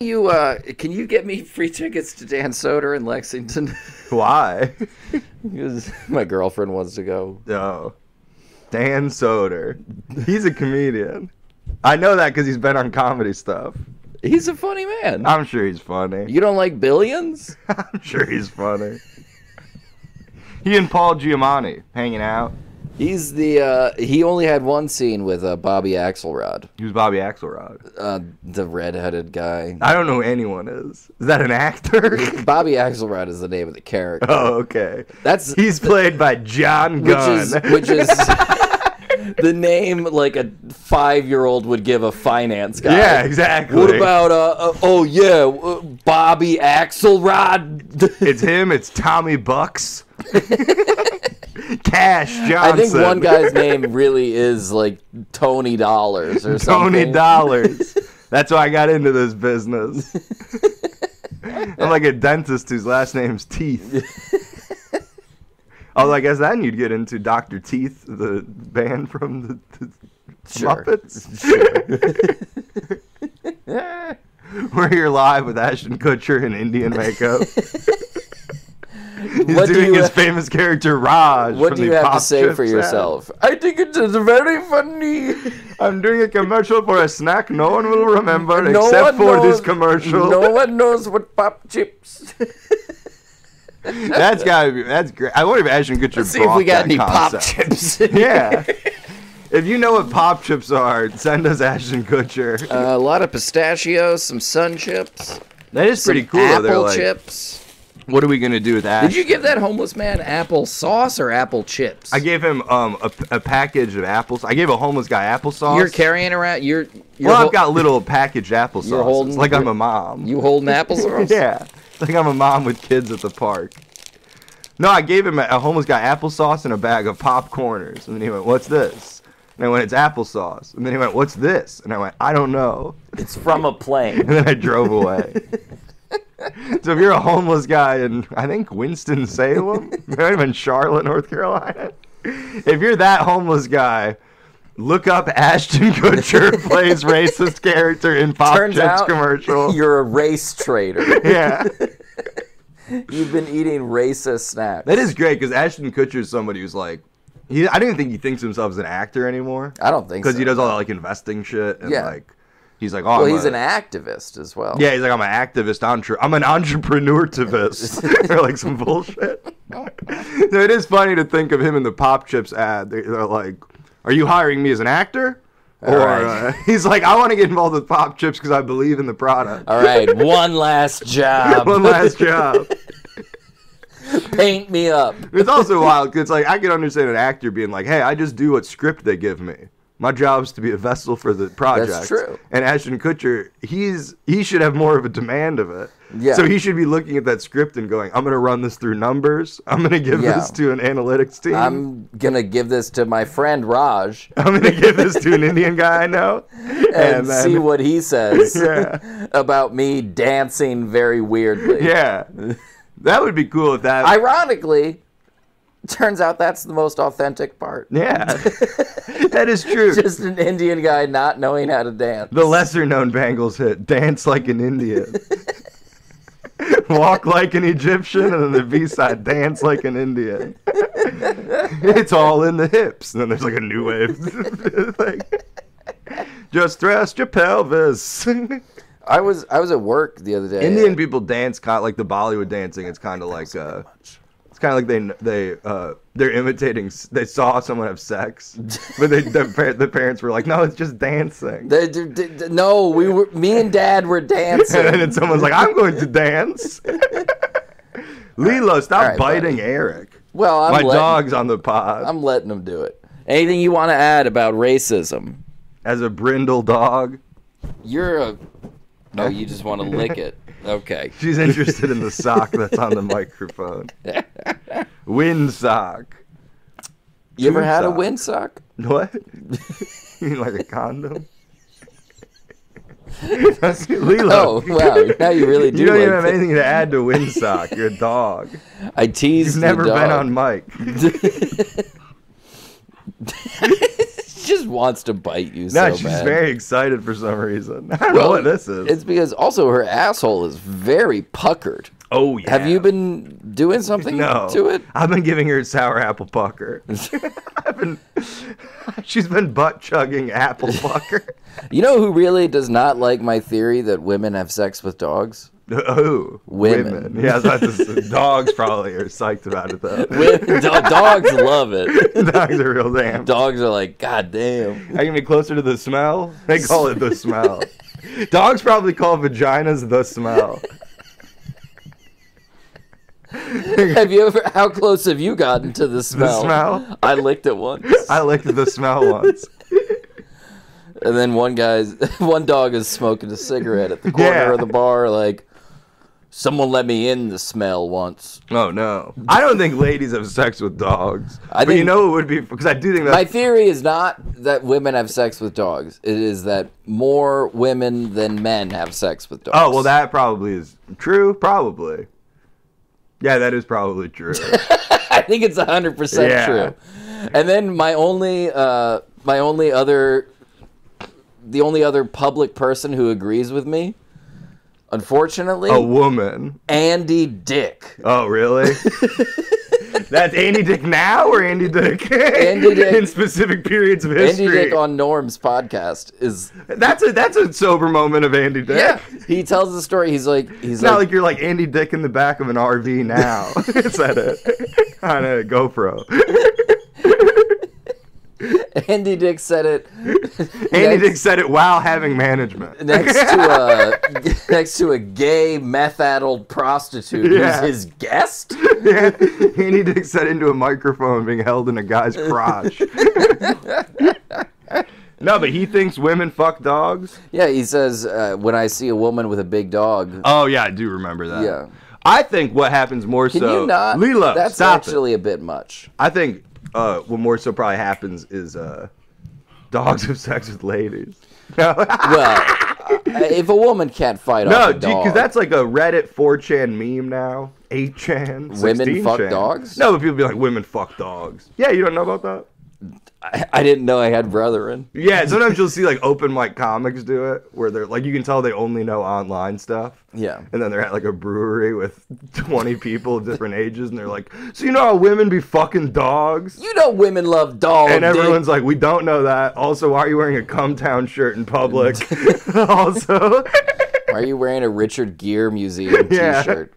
You uh, can you get me free tickets to Dan Soder in Lexington? Why? because my girlfriend wants to go. No. Dan Soder. He's a comedian. I know that because he's been on comedy stuff. He's a funny man. I'm sure he's funny. You don't like billions? I'm sure he's funny. He and Paul Giamatti hanging out. He's the uh, he only had one scene with uh, Bobby Axelrod, He was Bobby Axelrod. uh, the redheaded guy. I don't know who anyone is. Is that an actor? Bobby Axelrod is the name of the character. oh, okay. That's He's played by John which Gunn. is which is the name like a five year old would give a finance guy. yeah, exactly. What about uh, uh oh yeah uh, Bobby Axelrod? It's him. It's Tommy Bucks. Cash Johnson. I think one guy's name really is like Tony Dollars or Tony something. Tony Dollars. That's why I got into this business. I'm like a dentist whose last name's Teeth. Although I guess then you'd get into Dr. Teeth, the band from the, the Sure. Muppets. We're here live with Ashton Kutcher in Indian makeup. He's What do doing you- his famous character Raj. What from do you the have to say Chips for ad. yourself? I think it is very funny. I'm doing a commercial for a snack no one will remember No except one for this commercial. No one knows what pop chips. That's gotta be. That's great. I wonder if Ashton Kutcher Let's see if we got that any pop chips. Yeah. if you know what pop chips are, send us Ashton Kutcher. Uh, a lot of pistachios, some sun chips, that is pretty cool. apple like, chips. What are we gonna do with that? Did you give that homeless man apple sauce or apple chips? I gave him um a, a package of apples. I gave a homeless guy applesauce. You're carrying around. You're. you're well, I've got little packaged applesauce. You're holding- It's like I'm a mom. You holding applesauce? yeah, it's like I'm a mom with kids at the park. No, I gave him a, a homeless guy applesauce and a bag of popcorners, and then he went, "What's this?" And I went, "It's applesauce." And then he went, "What's this?" And I went, "I don't know." It's from a plane. And then I drove away. so if you're a homeless guy in, I think Winston Salem, might even Charlotte, North Carolina. If you're that homeless guy, look up Ashton Kutcher plays racist character in Pop Turns Chips out commercial. You're a race trader. yeah. You've been eating racist snacks. That is great because Ashton Kutcher is somebody who's like, he, I don't even think he thinks himself as an actor anymore I don't think so. because he does all that like investing shit and Yeah. like, he's like, oh, Well, I'm he's a- an activist as well. Yeah, he's like, I'm an activist, entre- I'm an entrepreneur-tivist, or like some bullshit. so it is funny to think of him in the Pop Chips ad. They- They're like, "Are you hiring me as an actor?" Or right. uh, he's like, "I want to get involved with Pop Chips because I believe in the product." All right, one last job. One last job. Paint me up. It's also wild 'cause it's like I can understand an actor being like, "Hey, I just do what script they give me. My job's to be a vessel for the project." That's true. And Ashton Kutcher, he's he should have more of a demand of it. Yeah. So he should be looking at that script and going, "I'm going to run this through numbers. I'm going to give Yeah. this to an analytics team. I'm, I'm gonna give this to my friend Raj I'm going to give this to an Indian guy I know." and, then- see what he says Yeah. about me dancing very weirdly. Yeah. That would be cool if that. Ironically, turns out that's the most authentic part. yeah. that is true. Just an Indian guy not knowing how to dance. The lesser known Bangles hit, Dance Like an Indian. Walk like an Egyptian, and then the B side, Dance Like an Indian. it's all in the hips. And then there's like a new wave thing. Just thrust your pelvis. I was I was at work the other day. Indian people dance kind of like the Bollywood dancing. It's kind of like uh, it's kind of like they they uh they're imitating. They saw someone have sex, but they the, the parents were like, no, it's just dancing. They- they- they- no, we were. Me and Dad were dancing, and dancing. then someone's like, I'm going to dance. Lilo, stop All right, biting buddy. Eric. Well, I'm My letting, dog's on the pod. I'm letting them do it. Anything you want to add about racism? As a brindle dog, You're a. No, you just want to lick it. Okay. she's interested in the sock that's on the microphone. Wind sock. You ever had a wind sock. What? you mean like a condom? Lilo. Oh wow! Now you really do. You don't like even have it. anything to add to Windsock. You're a dog. I teased. You've never been on mic. Just wants to bite you No, so she's bad. very excited for some reason. I don't know what this is. It's because also her asshole is very puckered. Oh yeah. Have you been doing something no to it? I've been giving her sour apple pucker. I've been. She's been butt chugging apple pucker. You know who really does not like my theory that women have sex with dogs? Uh, who? Women. Yeah, about to say, dogs probably are psyched about it though. Women, do- dogs love it. dogs are real damn. Dogs are like, God damn. I you gonna be closer to the smell? They call it the smell. Dogs probably call vaginas the smell. Have you ever? How close have you gotten to the smell? smell? I licked it once, I licked the smell once. and then one guy's one dog is smoking a cigarette at the corner Yeah. of the bar, like. Someone let me in the smell once. Oh no! I don't think ladies have sex with dogs. I but you know it would be because I do think My theory is not that women have sex with dogs. It is that more women than men have sex with dogs. Oh well, that probably is true. Probably. Yeah, that is probably true. I think it's hundred percent Yeah. true. And then my only, uh, my only other, the only other public person who agrees with me, unfortunately, A woman. Andy Dick. Oh really? That's Andy Dick now or Andy Dick? Andy Dick- in specific periods of history. Andy. Dick on Norm's podcast is That's a that's a sober moment of Andy Dick. yeah. He tells the story. He's like he's It's not like, like you're like Andy Dick in the back of an RV now. it's at a on a GoPro. Andy Dick said it. Andy next- Dick said it while having management. next to a next to a gay meth-addled prostitute Yeah. who's his guest. yeah. Andy Dick said into a microphone being held in a guy's crotch. no, but he thinks women fuck dogs. Yeah, he says uh, when I see a woman with a big dog. Oh yeah, I do remember that. Yeah. I think what happens more Can so. you not? Lilo, That's stop actually a bit much. I think uh, what more so probably happens is uh, dogs have sex with ladies. Well, uh, if a woman can't fight no, off a dog, because that's like a Reddit 4chan meme now. 8chan. Women 16chan. fuck dogs? No, but people be like, women fuck dogs. Yeah, you don't know about that? I, I didn't know I had brethren. Yeah, sometimes you'll see like open mic comics do it, where they're like, you can tell they only know online stuff. Yeah. And then they're at like a brewery with 20 people of different ages, and they're like, so you know how women be fucking dogs? You know women love dogs. And dude. everyone's like, we don't know that. Also, why are you wearing a Cum Town shirt in public? also, Why are you wearing a Richard Gere museum Yeah. T-shirt?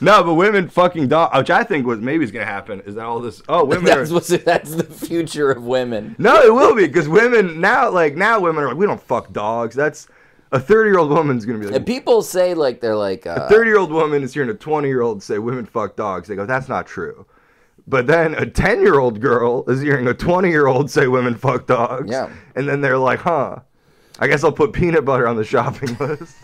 no, but women fucking dog, which I think was maybe is gonna happen. Is that all this? Oh, women are. That's what's that's the future of women. No, it will be because women now, like now, women are like, we don't fuck dogs. That's a thirty-year-old woman's gonna be like, And people say like they're like uh, thirty-year-old woman is hearing a twenty-year-old say women fuck dogs. They go, that's not true. But then a ten-year-old girl is hearing a twenty-year-old say women fuck dogs. Yeah. And then they're like, huh. I guess I'll put peanut butter on the shopping list.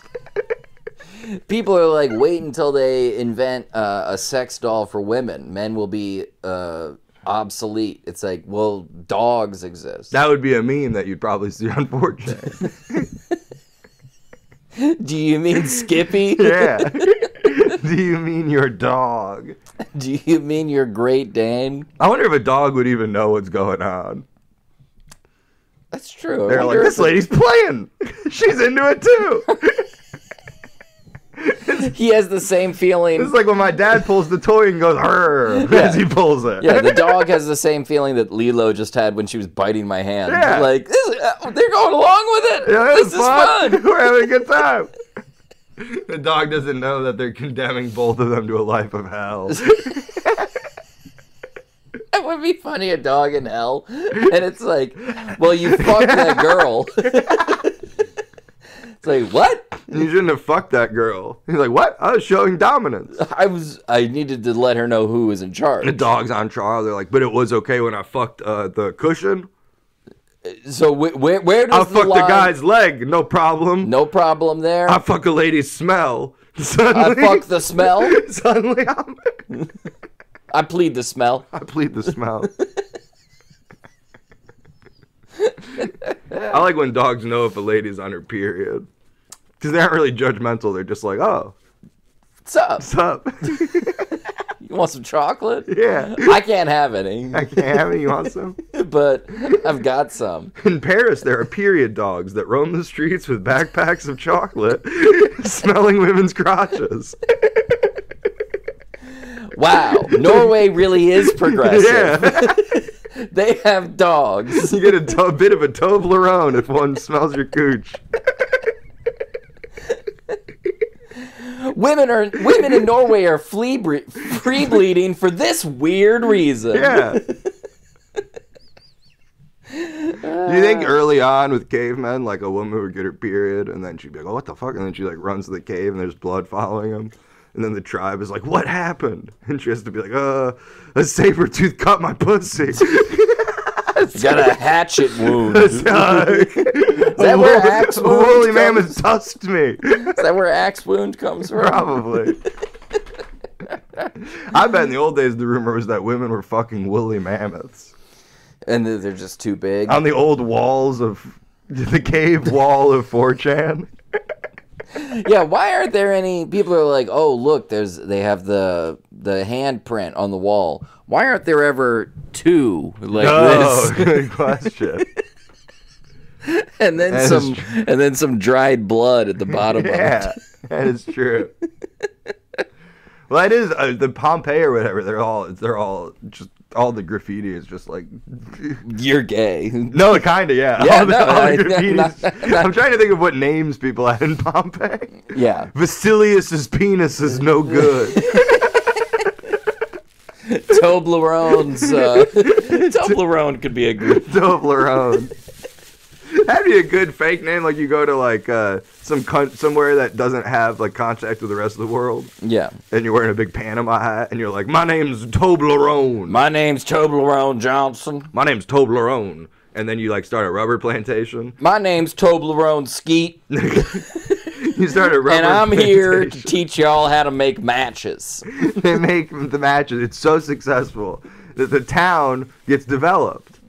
People are like wait until they invent uh, a sex doll for women. Men will be uh, obsolete. It's like well, dogs exist. that would be a meme that you'd probably see on 4chan. Do you mean Skippy? yeah. Do you mean your dog? Do you mean your Great Dane? I wonder if a dog would even know what's going on. That's true. They're like, this lady's playing. She's into it too. He has the same feeling. It's like when my dad pulls the toy and goes, "Her" Yeah. as he pulls it. Yeah, the dog has the same feeling that Lilo just had when she was biting my hand. Yeah. Like, this, uh, they're going along with it. Yeah, this is fun. fun. We're having a good time. The dog doesn't know that they're condemning both of them to a life of hell. That would be funny, a dog in hell. And it's like, well, you fucked that girl. It's like, what? you shouldn't have fucked that girl. He's like, "What? I was showing dominance." I was, I needed to let her know who was in charge. The dog's on trial. They're like, "But it was okay when I fucked uh, the cushion. So wh- where, where does I the fucked the guy's leg, no problem. No problem there. I fuck a lady's smell. I Suddenly, fuck the smell. Suddenly, I'm, I plead the smell. I plead the smell. I like when dogs know if a lady's on her period. Because they aren't really judgmental. They're just like, oh, What's up? what's up? You want some chocolate? Yeah. I can't have any, I can't have any. You want some? but I've got some. In Paris, there are period dogs that roam the streets with backpacks of chocolate, smelling women's crotches. Wow, Norway really is progressive. Yeah. They have dogs. You get a to- bit of a Toblerone if one smells your cooch. Women are women in Norway are flea bre- free bleeding for this weird reason. Yeah. Do you think early on with cavemen, like a woman would get her period and then she'd be like, oh, what the fuck? And then she like runs to the cave and there's blood following them. And then the tribe is like, what happened? And she has to be like, uh, a saber tooth cut my pussy. Got a hatchet wound. Is that where axe a woolly mammoth tusked me. that where axe wound comes from? Probably. I bet in the old days the rumor was that women were fucking woolly mammoths. And they're they're just too big. On the old walls of the cave wall of 4chan. Yeah, why aren't there any people are like, "Oh, look, there's they have the the handprint on the wall." Why aren't there ever two like this? Oh, this? good question. and then That some and then some dried blood at the bottom yeah, of it. that is true. Well, it is uh, the Pompeii or whatever. They're all they're all just all the graffiti is just like You're gay. no, kind of yeah. Yeah, all the, no, all the I- graffiti's- not- not- I'm trying to think of what names people had in Pompeii. Yeah. Vasilius's penis is no good. Toblerone's uh, Toblerone could be a good Toblerone. That'd be a good fake name. Like you go to like uh, some con- somewhere that doesn't have like contact with the rest of the world, Yeah. and you're wearing a big Panama hat, and you're like, "My name's Toblerone. My, name's Toblerone Johnson. My name's Toblerone." And then you like start a rubber plantation. My name's Toblerone Skeet, you start a rubber and I'm here to teach y'all how to make matches. they make the matches. It's so successful that the town gets developed,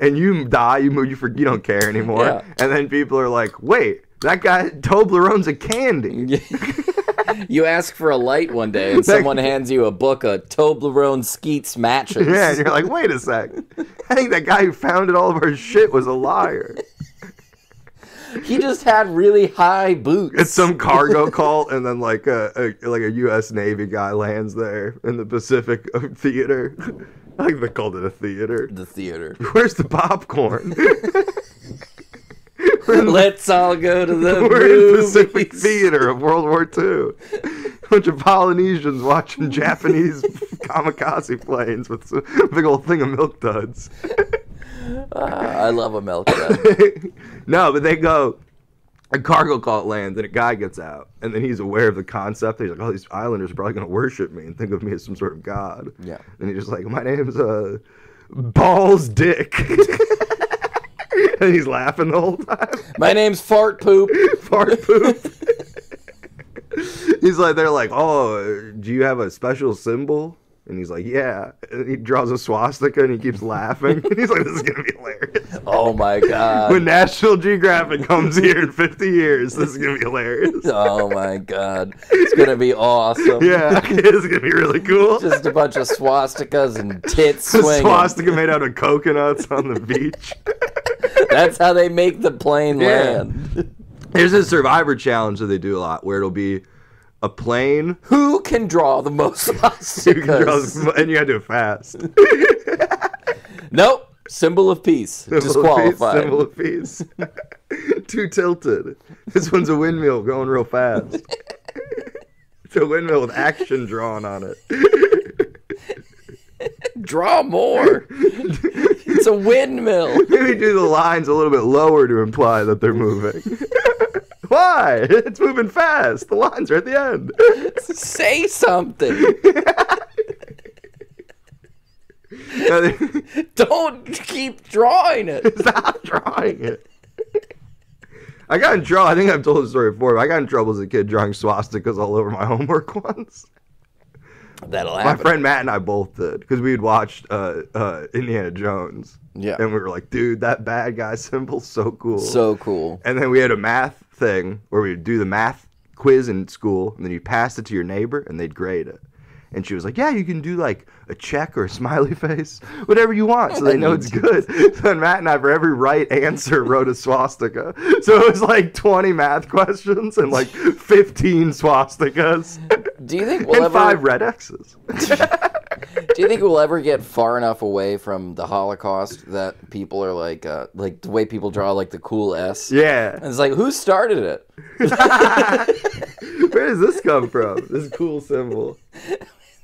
and you die. You move. You for, you don't care anymore. Yeah. And then people are like, "Wait, that guy Toblerone's a candy." you ask for a light one day, and someone hands you a book of Toblerone Skeet's matches. Yeah, and you're like, wait a sec. I think that guy who founded all of our shit was a liar. He just had really high boots. It's some cargo cult, and then like a, a like a U.S. Navy guy lands there in the Pacific Theater. I think they called it a theater. the theater. Where's the popcorn? Let's all go to the We're in Pacific. Theater of World War II. A bunch of Polynesians watching Japanese kamikaze planes with a big old thing of milk duds. Ah, I love a milk dud. no, but they go. A cargo cult lands and a guy gets out, and then he's aware of the concept. He's like, "Oh, these islanders are probably gonna worship me and think of me as some sort of god." Yeah. And he's just like, "My name's uh, Balls Dick," and he's laughing the whole time. My name's Fart Poop. Fart poop. he's like, they're like, "Oh, do you have a special symbol?" And he's like, "Yeah." And he draws a swastika and he keeps laughing. And he's like, "This is gonna be hilarious." Oh my god. when National Geographic comes here in 50 years, this is gonna be hilarious. Oh my god. It's gonna be awesome. Yeah, it's gonna be really cool. Just a bunch of swastikas and tits a swinging. swastika made out of coconuts on the beach. That's how they make the plane Yeah. land. There's a survivor challenge that they do a lot where it'll be a plane. Who can draw the most You can draw, swastikas? and you gotta do it fast. Nope. Symbol of peace. Disqualified. Symbol of peace. Too tilted. This one's a windmill going real fast. it's a windmill with action drawn on it. Draw more. it's a windmill. Maybe do the lines a little bit lower to imply that they're moving. Why? It's moving fast. The lines are at the end. Say something. Don't keep drawing it. Stop drawing it. I got in trouble. I think I've told the story before. But I got in trouble as a kid drawing swastikas all over my homework once. That'll My friend Matt and I both did because we had watched uh, uh, Indiana Jones. Yeah. And we were like, dude, that bad guy symbol's so cool. So cool. And then we had a math thing where we would do the math quiz in school, and then you pass it to your neighbor, and they'd grade it. And she was like, "Yeah, you can do like a check or a smiley face, whatever you want, so they know it's good." So then Matt and I, for every right answer, wrote a swastika. So it was like 20 math questions and like 15 swastikas Do you think we'll and ever? five red X's. Do you think we'll ever get far enough away from the Holocaust that people are like, uh, like the way people draw like the cool S? Yeah. And it's like, who started it? Where does this come from? This cool symbol.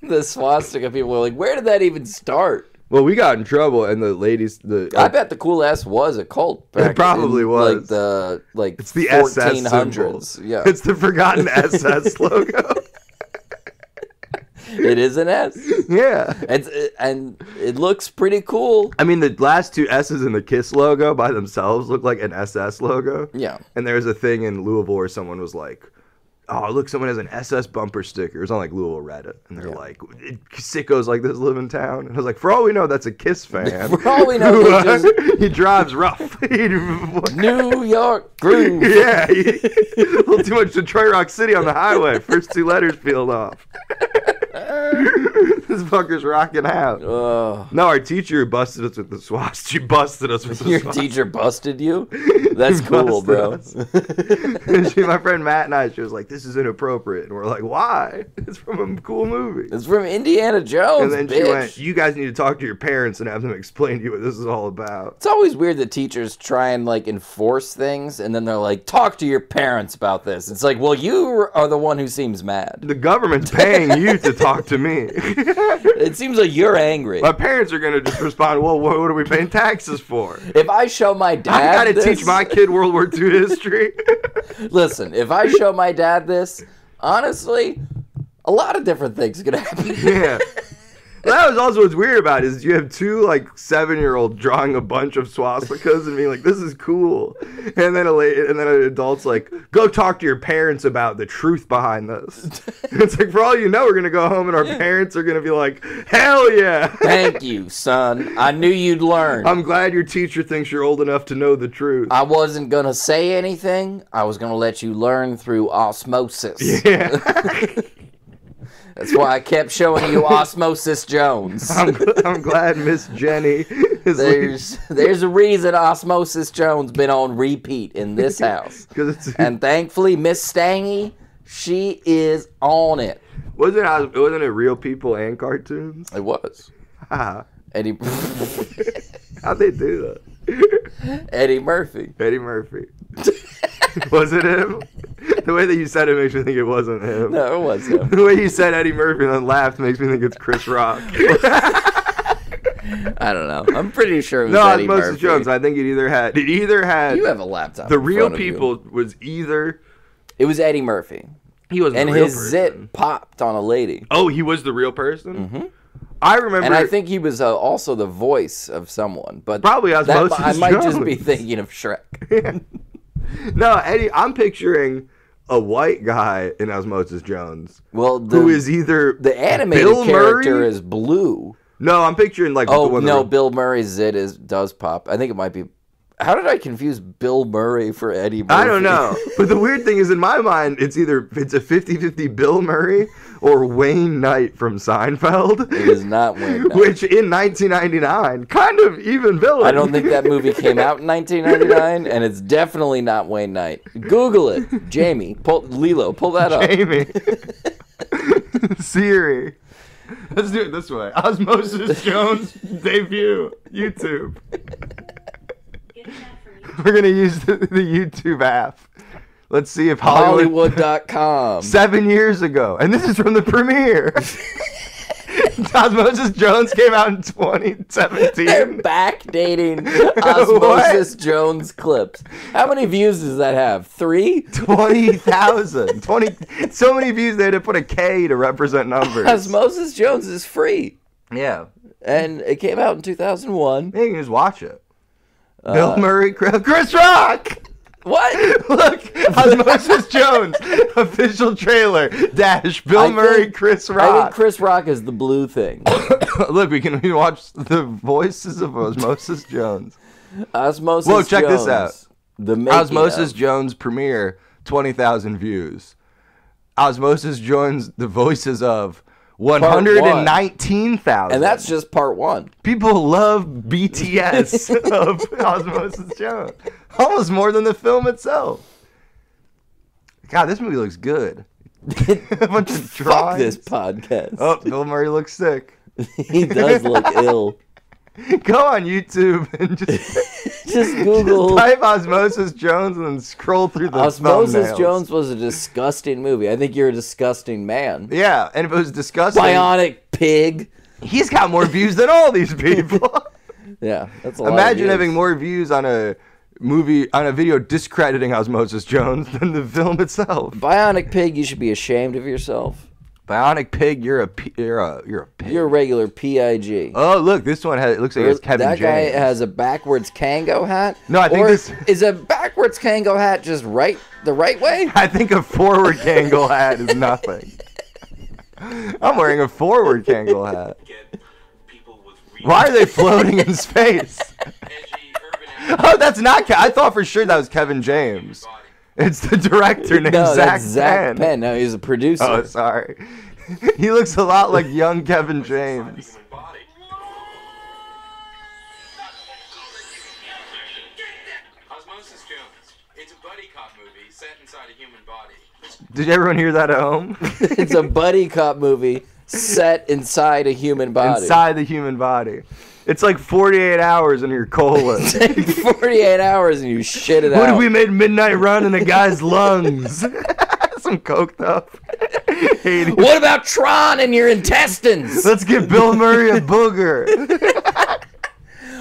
The swastika people were like, where did that even start? Well, we got in trouble, and the ladies, the I bet the cool ass was a cult. Back probably in, was. Like the like it's the SS symbol. 1400s. Yeah, It's the forgotten SS logo. it is an S. yeah. It's and it looks pretty cool. I mean, the last two S's in the Kiss logo by themselves look like an SS logo. Yeah. And there's a thing in Louisville where someone was like, "Oh, look, someone has an SS bumper sticker." It was on like Louisville Reddit, and they're Yeah. like, "Sickos like this live in town." And I was like, "For all we know, that's a Kiss fan. For all we know, who, uh, just- he drives rough." New York groove. yeah, he- a little too much Detroit Rock City on the highway. First two letters peeled off. this fucker's rocking out. Ugh. No, our teacher busted us with the swast. She busted us with the Your swastika. teacher busted you? That's cool, bro. she, my friend Matt and I, she was like, "This is inappropriate," and we're like, "Why? It's from a cool movie." it's from Indiana Jones, And then she went, "You guys need to talk to your parents and have them explain to you what this is all about." It's always weird that teachers try and like enforce things, and then they're like, "Talk to your parents about this." It's like, well, you are the one who seems mad. The government's paying you to talk to me. It seems like you're angry. my parents are gonna just respond, "Well, what, what are we paying taxes for?" If I show my dad, I gotta this, teach my kid World War II history. listen. If I show my dad this, honestly, a lot of different things could happen. yeah. That was also what's weird about it is you have two like seven year old drawing a bunch of swastikas and being like, "This is cool," and then a late, and then an adult's like, "Go talk to your parents about the truth behind this." it's like for all you know, we're gonna go home and our parents are gonna be like, "Hell yeah!" Thank you, son. I knew you'd learn. I'm glad your teacher thinks you're old enough to know the truth. I wasn't gonna say anything. I was gonna let you learn through osmosis. yeah. That's why I kept showing you Osmosis Jones. I'm, I'm glad Miss Jenny is There's there's a reason Osmosis Jones been on repeat in this house. it's And thankfully Miss Stangy, she is on it. wasn't it, wasn't it real people and cartoons? It was. Ah, Eddie how'd they do that? Eddie Murphy. Eddie Murphy. was it him? The way that you said it makes me think it wasn't him. No, it was him. The way you said Eddie Murphy and then laughed makes me think it's Chris Rock. I don't know. I'm pretty sure it was no, Eddie Moses Murphy. Jones. I think it either had it either had you have a laptop. the real people was either It was Eddie Murphy. he was And his person. zit popped on a lady. Oh, he was the real person. I remember. And I think he was uh, also the voice of someone, but Probably that, Osmosis I might just be thinking of Shrek. no Eddie. I'm picturing a white guy in Osmosis Jones Well, the, who is either the animated Bill character Murray? is blue. No, I'm picturing like the Oh no, that Bill Murray's zit is does pop. I think it might be. How did I confuse Bill Murray for Eddie Murphy? I don't know. But the weird thing is, in my mind, it's either it's a 50-50 Bill Murray or Wayne Knight from Seinfeld, it is not Wayne. Knight. which in 1999 kind of even villain. I don't think that movie came out in 1999, and it's definitely not Wayne Knight. Google it, Jamie. Pull Lilo. Pull that up. Jamie. Siri. Let's do it this way. Osmosis Jones debut YouTube. Getting that from you. We're gonna use the, the YouTube app. Let's see if Hollywood. Hollywood.com. seven years ago, and this is from the premiere. Osmosis Jones came out in 2017. They're backdating Osmosis Jones clips. How many views does that have? Three? 20,000. 20. So many views they had to put a K to represent numbers. Osmosis Jones is free, Yeah. and it came out in 2001. Yeah, you can just watch it. Uh, Bill Murray, Chris, Chris Rock. What? Look, Osmosis Jones official trailer dash Bill I Murray, think- Chris Rock. I think Chris Rock is the blue thing. Look, we can we watch the voices of Osmosis Jones. Osmosis. Whoa, check this out. The Osmosis of. Jones premiere, 20,000 views. Osmosis Jones, the voices of One hundred and nineteen thousand. And that's just part one. people love BTS of Osmosis Jones almost more than the film itself. God, this movie looks good. A bunch of Fuck this podcast. Oh, Bill Murray looks sick. he does look ill. Go on YouTube and just Just Google. type Osmosis Jones and then scroll through the Osmosis thumbnails. Jones was a disgusting movie. I think you're a disgusting man. Yeah, and if it was disgusting, Bionic pig. he's got more views than all these people. Yeah, that's a lot of Imagine having more views on a movie on a video discrediting Osmosis Jones than the film itself. Bionic pig. You should be ashamed of yourself. Bionic Pig, you're a p- you're a you're a pig. You're a regular pig. oh, look, this one has it looks like it's Kevin James. that James. guy has a backwards Kangol hat. No, I think or this- is a backwards Kangol hat just right the right way. I think a forward Kangol hat is nothing. I'm wearing a forward Kangol hat. get people with really Why are they floating in space? Oh, that's not. Ke- I thought for sure that was Kevin James. Body. It's the director named No, Zak, that's Zak Penn. Penn. No, he's a producer. Oh, sorry. he looks a lot like young Kevin James. Osmosis Jones. It's a buddy cop movie set inside a human body. Did everyone hear that at home? it's a buddy cop movie set inside a human body. Inside the human body. It's like 48 hours in your colon. 48 hours and you shit it What out. What if we made Midnight Run in a guy's lungs? Some coked up. What about Tron in your intestines? Let's get Bill Murray a booger.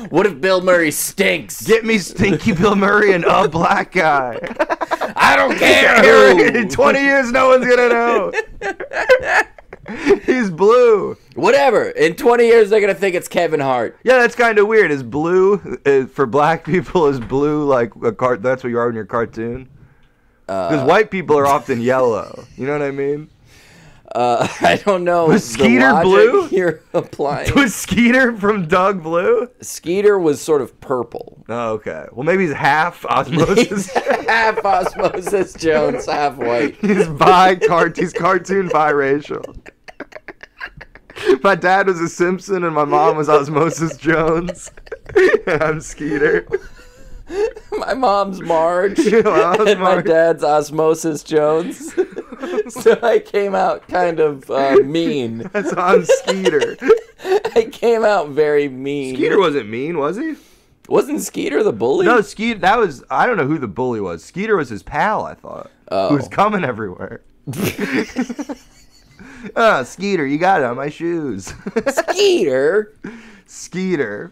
What if Bill Murray stinks? Get me Stinky Bill Murray and a black guy. I don't care In 20 years, no one's gonna know. He's blue. Whatever. In 20 years, they're gonna think it's Kevin Hart. Yeah, that's kind of weird. Is blue uh, for black people? Is blue like a cart? That's what you are in your cartoon. Because Uh, white people are often yellow. You know what I mean? uh, I don't know. Was Skeeter blue? You're applying. Was Skeeter from Doug Blue? Skeeter was sort of purple. Oh, okay. Well, maybe he's half osmosis. He's half Osmosis Jones, half white. he's bi cart. He's cartoon biracial. My dad was a Simpson and my mom was Osmosis Jones. and I'm Skeeter. My mom's Marge, and my dad's Osmosis Jones. so I came out kind of uh, mean. That's I'm Skeeter. I came out very mean. Skeeter wasn't mean, was he? Wasn't Skeeter the bully? No, Skeeter. That was I don't know who the bully was. Skeeter was his pal. I thought. Oh. Who was coming everywhere. Ah, Skeeter, you got it on my shoes. Skeeter. Skeeter.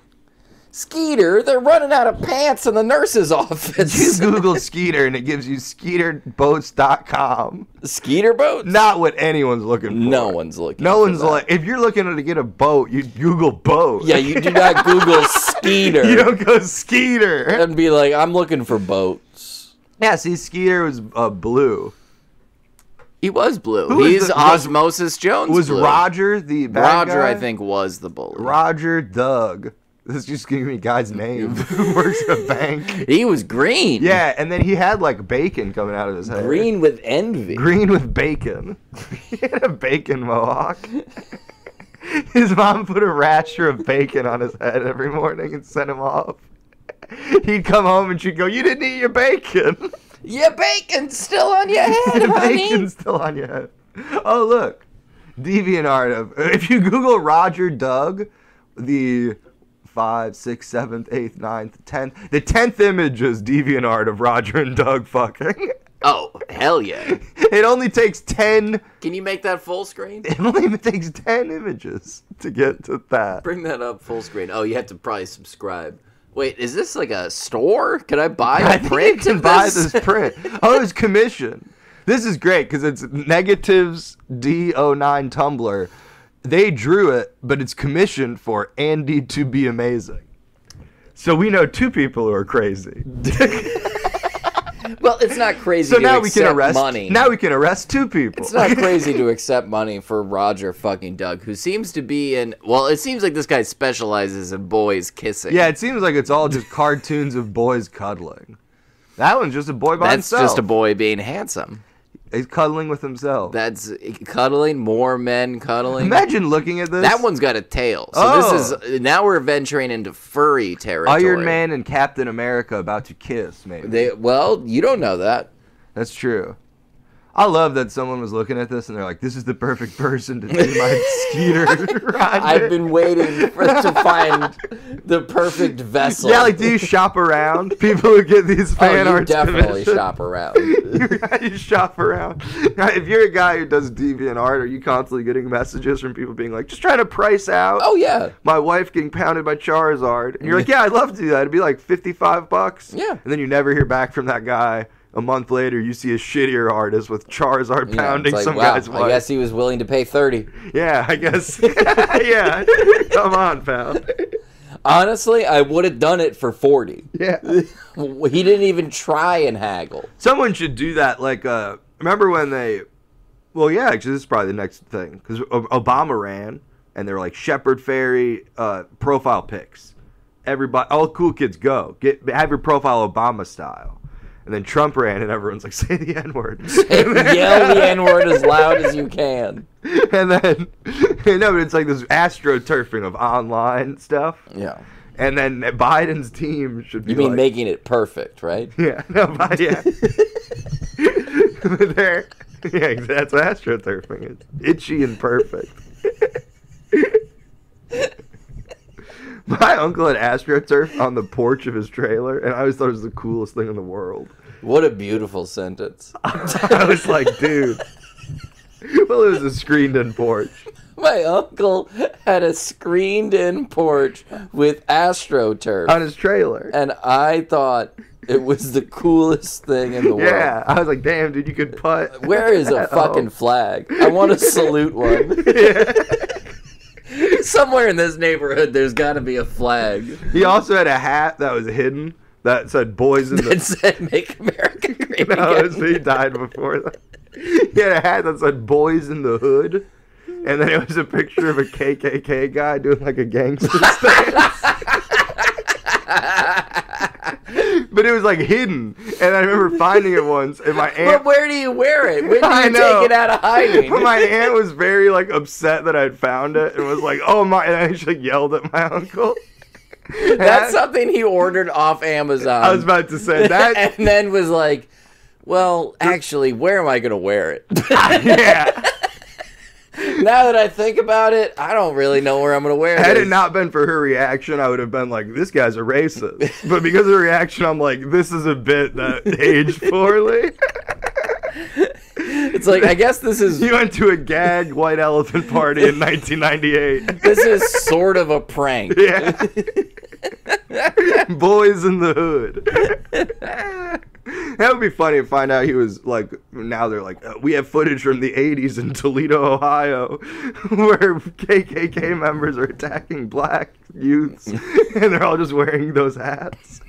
Skeeter, they're running out of pants in the nurse's office. You. Google Skeeter and it gives you SkeeterBoats.com. Skeeter boats? Not what anyone's looking for. No one's looking. No for one's that. like. If you're looking to get a boat, you Google boat. Yeah, you do not Google Skeeter you don't go Skeeter. and be like, I'm looking for boats. Yeah, see, Skeeter was uh, blue. He was blue. Who He's the- Osmosis Jones. Was blue. Roger the bad Roger, guy? I think, was the bully. Roger Doug. This is just giving me guys' names who works at a bank. He was green. Yeah, and then he had like bacon coming out of his head. Green with envy. Green with bacon. he had a bacon mohawk. His mom put a rasher of bacon on his head every morning and sent him off. He'd come home and she'd go, "You didn't eat your bacon. Your bacon's still on your head, the honey. bacon's still on your head." Oh look, DeviantArt of. If you Google Roger Doug, the five, sixth, seventh, eighth, ninth, tenth, the tenth image is DeviantArt of Roger and Doug fucking. Oh, hell yeah. It only takes ten. Can you make that full screen? It only takes ten images to get to that. Bring that up full screen. Oh, you have to probably subscribe. Wait, is this like a store? Can I buy a I think print you can buy this? this print. Oh, it's commission. This is great because it's negatives D09 Tumblr. They drew it, but it's commissioned for Andy to be amazing. So we know two people who are crazy. well, it's not crazy So to now we can arrest. money. Now we can arrest two people. It's not crazy to accept money for Roger fucking Doug, who seems to be in. Well, it seems like this guy specializes in boys kissing. yeah, it seems like it's all just cartoons of boys cuddling. That one's just a boy by that's himself. just a boy being handsome. He's cuddling with himself. That's cuddling. More men cuddling. Imagine looking at this. That one's got a tail. So Oh. this is oh. now we're venturing into furry territory. Iron Man and Captain America about to kiss, maybe. They well, you don't know that. That's true. I love that someone was looking at this and they're like, "This is the perfect person to do my Skeeter. I've been waiting for to find the perfect vessel. Yeah, like, do you shop around? People who get these oh, fan you arts definitely shop around. you, you shop around. If you're a guy who does deviant art, are you constantly getting messages from people being like, just trying to price out oh yeah. my wife getting pounded by Charizard? And you're like, yeah, I'd love to do that. It'd be like 55 bucks. Yeah. And then you never hear back from that guy. A month later, you see a shittier artist with Charizard Yeah, pounding like, some wow, guy's wife. I guess he was willing to pay thirty. Yeah, I guess. yeah. Come on, pal. Honestly, I would have done it for forty. Yeah. He didn't even try and haggle. Someone should do that. Like, uh, remember when they? Well, yeah. Actually, this is probably the next thing because Obama ran, and they were like Shepard Fairey uh, profile pics. Everybody, all cool kids, go get have your profile Obama style. And then Trump ran, and everyone's like, "Say the N word." Yell the N word as loud as you can. and then, no, but it's like this astroturfing of online stuff. Yeah. And then Biden's team should be. You mean like, making it perfect, right? Yeah, no, but yeah. there. Yeah, that's what astroturfing is. Itchy and perfect. My uncle had astroturf on the porch of his trailer, and I always thought it was the coolest thing in the world. What a beautiful sentence. I was like, dude. Well, it was a screened-in porch. My uncle had a screened-in porch with AstroTurf, on his trailer. and I thought it was the coolest thing in the world. Yeah, I was like, damn, dude, you could putt. Where is a fucking flag? I want to salute one. Yeah. Somewhere in this neighborhood, there's got to be a flag He also had a hat that was hidden that said "Boys in the." that said "Make America Great no, Again." he died before that. He had a hat that said "Boys in the Hood," and then it was a picture of a KKK guy doing like a gangster stance. but it was like hidden, and I remember finding it once, and my But aunt. where do you wear it? When do I you know. take it out of hiding? But my aunt was very like upset that I'd found it and was like, "Oh my!" And she like, yelled at my uncle. That's I- something he ordered off Amazon. I was about to say that. and then was like, "Well, actually, where am I going to wear it?" yeah. Now that I think about it, I don't really know where I'm going to wear Had this. it not been for her reaction, I would have been like, "This guy's a racist." But because of her reaction, I'm like, "This is a bit that aged poorly." It's like I guess this is you went to a gag white elephant party in 1998. this is sort of a prank. Yeah. Boys in the hood. that would be funny to find out he was like. Now they're like, uh, we have footage from the '80s in Toledo, Ohio, where KKK members are attacking black youths, and they're all just wearing those hats.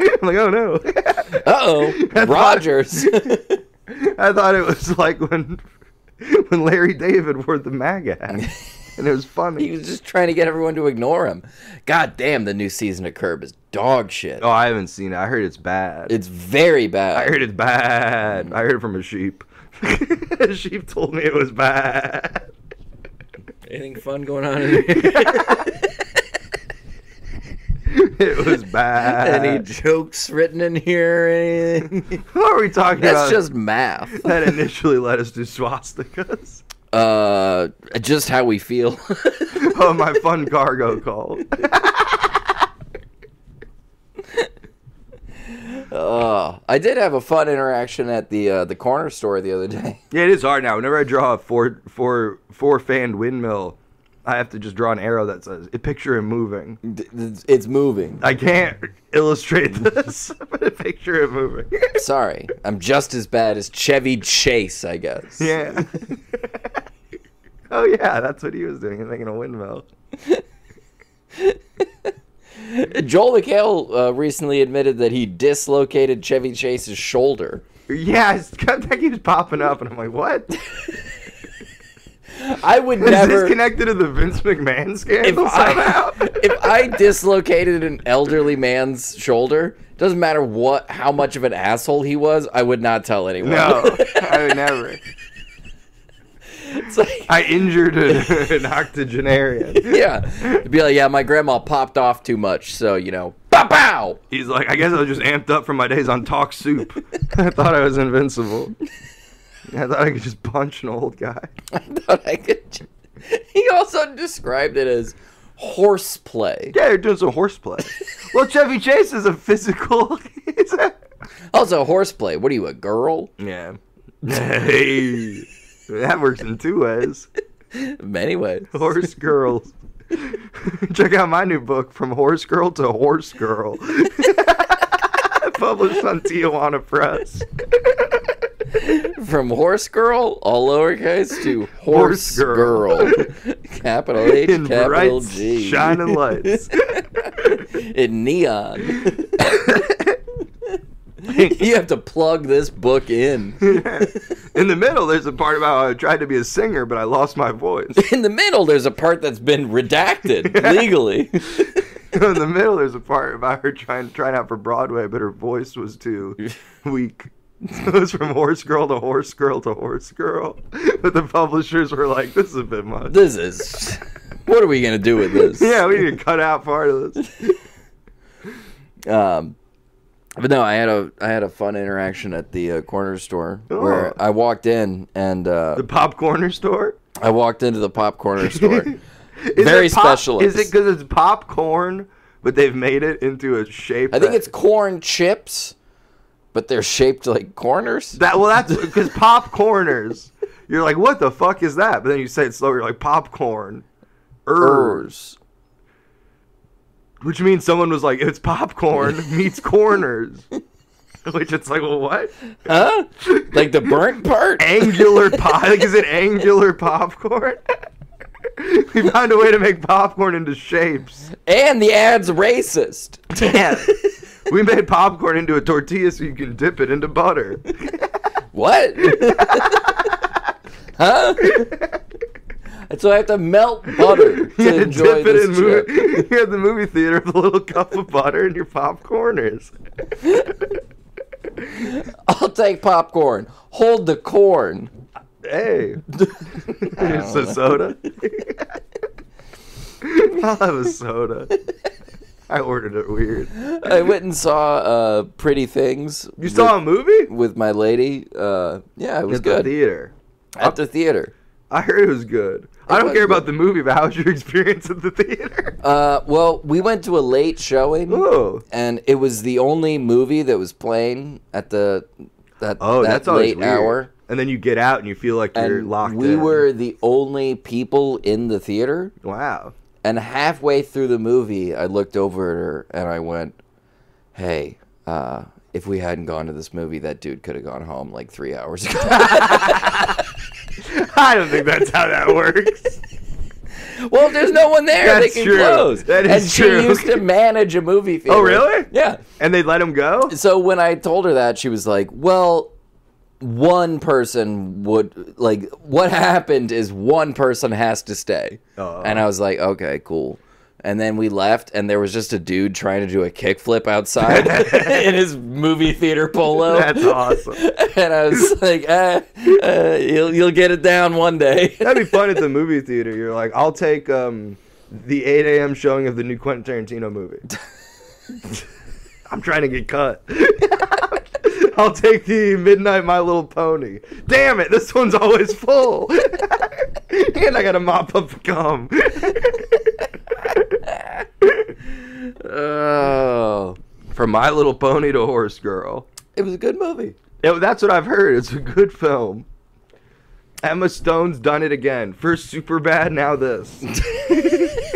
I'm like, oh no. Uh oh, Rogers. I thought it was like when when Larry David wore the MAGA hat, and it was funny. he was just trying to get everyone to ignore him. God damn, the new season of Curb is dog shit. Oh, I haven't seen it. I heard it's bad. It's very bad. I heard it's bad. I heard it from a sheep. a sheep told me it was bad. Anything fun going on in here? it was bad. Any jokes written in here? Anything? what are we talking That's about? just math. that initially led us to swastikas. Uh, just how we feel. oh, my fun cargo cult. Oh, I did have a fun interaction at the uh, the corner store the other day. yeah, it is hard now. Whenever I draw a four four four fanned windmill, I have to just draw an arrow that says "picture it moving." It's, moving. I can't illustrate this, but picture it moving. Sorry, I'm just as bad as Chevy Chase, I guess. Yeah. oh yeah, that's what he was doing. He's making a windmill. Joel McHale uh, recently admitted that he dislocated Chevy Chase's shoulder. Yeah, that keeps popping up, and I'm like, what? I would Is never. this connected to the Vince McMahon if scandal I, somehow? if I dislocated an elderly man's shoulder, Doesn't matter what how much of an asshole he was, I would not tell anyone. No, I would never. it's like, I injured an, an octogenarian. yeah, be like, yeah, my grandma popped off too much, so you know, pow pow. He's like, I guess I was just amped up from my days on Talk Soup. I thought I was invincible. I thought I could just punch an old guy. I thought I could. He also described it as horseplay. Yeah, you're doing some horseplay. well, Chevy Chase is a physical. a- Also, horseplay. What are you, a girl? yeah. Hey, that works in two ways. Many ways. Horse girls. Check out my new book, From Horse Girl to Horse Girl. Published on Tijuana Press. From horse girl, all lowercase, to horse, Horse girl. girl. capital H, In capital bright, G. shining lights. In neon. you have to plug this book in. In the middle, there's a part about how I tried to be a singer, but I lost my voice. In the middle, there's a part that's been redacted legally. In the middle, there's a part about her trying to trying out for Broadway, but her voice was too weak. So it was from horse girl to horse girl to horse girl. But the publishers were like, "This is a bit much." this is. What are we gonna do with this? Yeah, we need to cut out part of this. Um, but no, I had a I had a fun interaction at the uh, corner store where Oh. I walked in and uh, The popcorner store. I walked into the popcorn store. Is Very it pop- specialist. Is it because it's popcorn, but they've made it into a shape? I think that- it's corn chips, but they're shaped like corners. that. Well, that's because popcorners. You're like, what the fuck is that? But then you say it slower. You're like popcorn. Ers. Which means someone was like, it's popcorn meets corners. Which it's like, well, what? Huh? Like the burnt part? Angular pop? Like, is it angular popcorn? we found a way to make popcorn into shapes. And the ad's racist. Damn. we made popcorn into a tortilla so you can dip it into butter. What? huh? And so I have to melt butter to You enjoy dip it this in movie. You had the movie theater with a little cup of butter and your popcorners. I'll take popcorn. Hold the corn. Hey, here's a soda. I'll have a soda. I ordered it weird. I went and saw uh, Pretty Things. You saw a movie? with my lady. Uh, yeah, it was At the good theater. at the theater. I heard it was good. I don't care good. about the movie, but how was your experience at the theater? Uh, well, we went to a late showing, Oh, and it was the only movie that was playing at the that oh, that that's late hour. And then you get out and you feel like you're And locked we in. were the only people in the theater. Wow. And halfway through the movie, I looked over at her and I went, "Hey, uh, if we hadn't gone to this movie, that dude could have gone home like three hours ago." I don't think that's how that works. well, if there's no one there, That's they can true. close. That is and true. she used to manage a movie theater. Oh, really? Yeah. And they let him go? So when I told her that, she was like, "Well, one person would like what happened is one person has to stay." Oh. And I was like, "Okay, cool." And then we left, and there was just a dude trying to do a kickflip outside in his movie theater polo. That's awesome. and I was like, uh, uh, "You'll you'll get it down one day." That'd be fun at the movie theater. You're like, I'll take um, the 8 a.m. showing of the new Quentin Tarantino movie. I'm trying to get cut. I'll take the midnight My Little Pony. Damn it, this one's always full. and I gotta mop up gum. oh, From My Little Pony to Horse Girl. it was a good movie. Yeah, that's what I've heard. It's a good film. Emma Stone's done it again. First super bad, now this.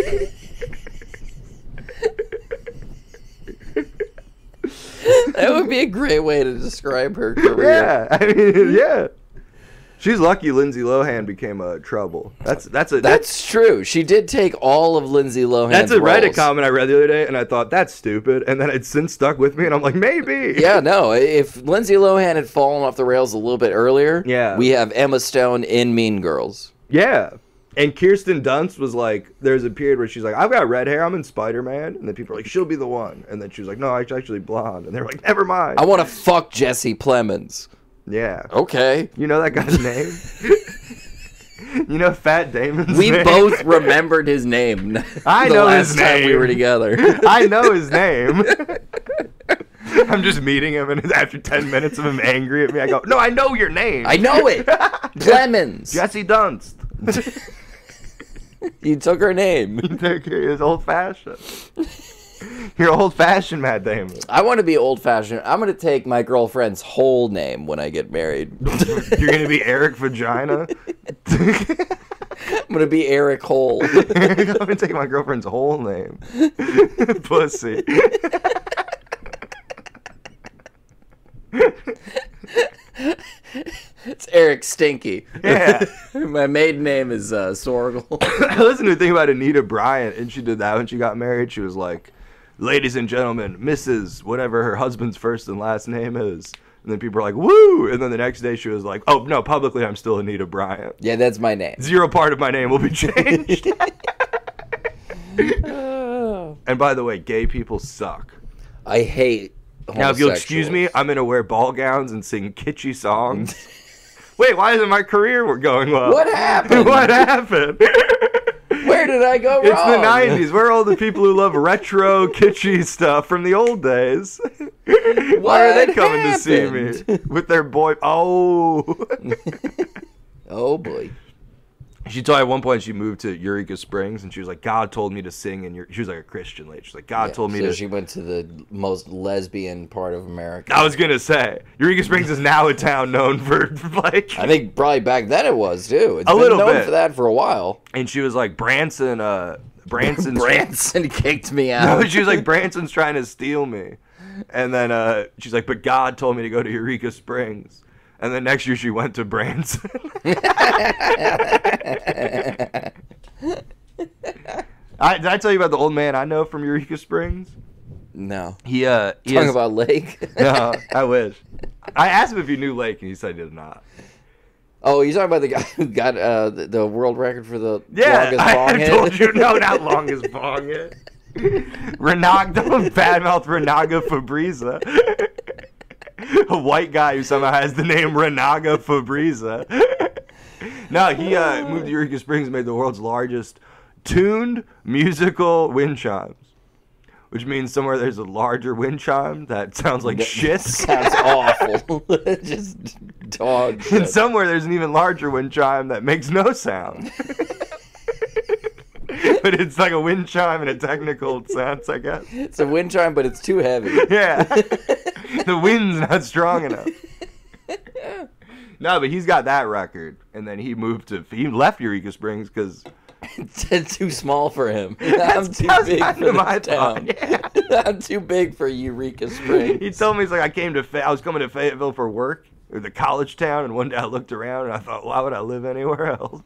That would be a great way to describe her career. Yeah, I mean, yeah. She's lucky Lindsay Lohan became a trouble. That's that's a That's true. She did take all of Lindsay Lohan's that's a Reddit roles. comment I read the other day, and I thought that's stupid, and then it's since stuck with me, and I'm like maybe. Yeah, no. If Lindsay Lohan had fallen off the rails a little bit earlier, Yeah. we have Emma Stone in Mean Girls. yeah. And Kirsten Dunst was like, there's a period where she's like, I've got red hair, I'm in Spider Man, and then people are like, she'll be the one, and then she was like, no, I'm actually blonde, and they're like, never mind. I want to fuck Jesse Plemons. yeah, Okay. you know that guy's name. you know Fat Damon's We name? both remembered his name. I know his time we name. were together. I know his name. I'm just meeting him, and after 10 minutes of him angry at me, I go, No, I know your name. I know it. Clemens. Jesse Dunst. You took her name. It's old fashioned. You're old fashioned, Matt Damon. I want to be old fashioned. I'm going to take my girlfriend's whole name when I get married. You're gonna be Eric Vagina. I'm going to be Eric Hole. I'm gonna take my girlfriend's whole name. Pussy. It's Eric Stinky. Yeah. my maiden name is uh, Sorgel. I listened to a thing about Anita Bryant, and she did that when she got married. She was like, "Ladies and gentlemen, Mrs. whatever her husband's first and last name is." And then people were like, "Woo!" And then the next day she was like, "Oh no, publicly I'm still Anita Bryant. yeah, that's my name. Zero part of my name will be changed." and by the way, gay people suck. I hate. Now, if you'll excuse me. I'm gonna wear ball gowns and sing kitschy songs. Wait, why isn't my career going well? What happened? what happened? Where did I go wrong? It's the '90s. Where are all the people who love retro, kitschy stuff from the old days? Why are they coming to see me with their boy? Oh, Oh boy. She told me at one point she moved to Eureka Springs, and she was like, "God told me to sing." And she was like a Christian lady. She's like, "God told me so to." she went to the most lesbian part of America. I was gonna say Eureka Springs is now a town known for like. I think probably back then it was too. It's A been little known bit. for that for a while. And she was like, Branson, uh, Branson's Branson kicked me out. No, she was like, Branson's trying to steal me. And then uh, she's like, but God told me to go to Eureka Springs. And then next year she went to Branson. I, did I tell you about the old man I know from Eureka Springs? no. He uh, he Talking has- about Lake. no, I wish. I asked him if he knew Lake, and he said he did not. oh, you talking about the guy who got uh, the, the world record for the Yeah, longest I, bong I told you, no, not longest bong hit. Renaga, don't badmouth Renaga Fabriza. A white guy who somehow has the name Renaga Fabriza. no, he uh, moved to Eureka Springs and made the world's largest tuned musical wind chimes. Which means somewhere there's a larger wind chime that sounds like shit. Sounds awful. Just dog and somewhere there's an even larger wind chime that makes no sound. but it's like a wind chime in a technical sense, I guess. It's a wind chime, but it's too heavy. Yeah. the wind's not strong enough. No, but he's got that record, and then he moved to he left Eureka Springs because it's too small for him. I'm too big for my town. thought, I'm too big for Eureka Springs. he told me he's like I came to Fay- I was coming to Fayetteville for work, or the college town, and one day I looked around and I thought, why would I live anywhere else?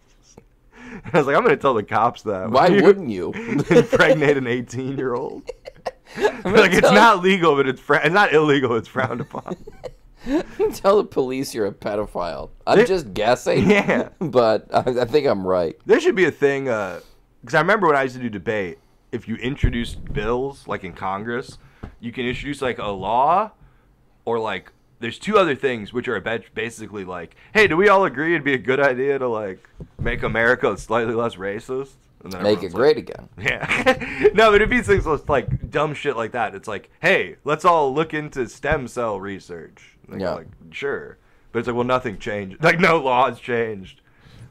And I was like, I'm gonna tell the cops that. Why wouldn't you? impregnate an 18 year old? like it's not legal, but it's it's not illegal. It's frowned upon. Tell the police you're a pedophile. I'm They- just guessing. Yeah. But I, I think I'm right. There should be a thing, uh, because I remember when I used to do debate, if you introduce bills, like in Congress, you can introduce like a law or like, there's two other things which are ba- basically like, hey, do we all agree it'd be a good idea to like make America slightly less racist? Make it great like- again. Yeah. no, but if these things like dumb shit like that, it's like, hey, let's all look into stem cell research. They're Yeah. like, sure. But it's like, well, nothing changed. Like, no laws changed.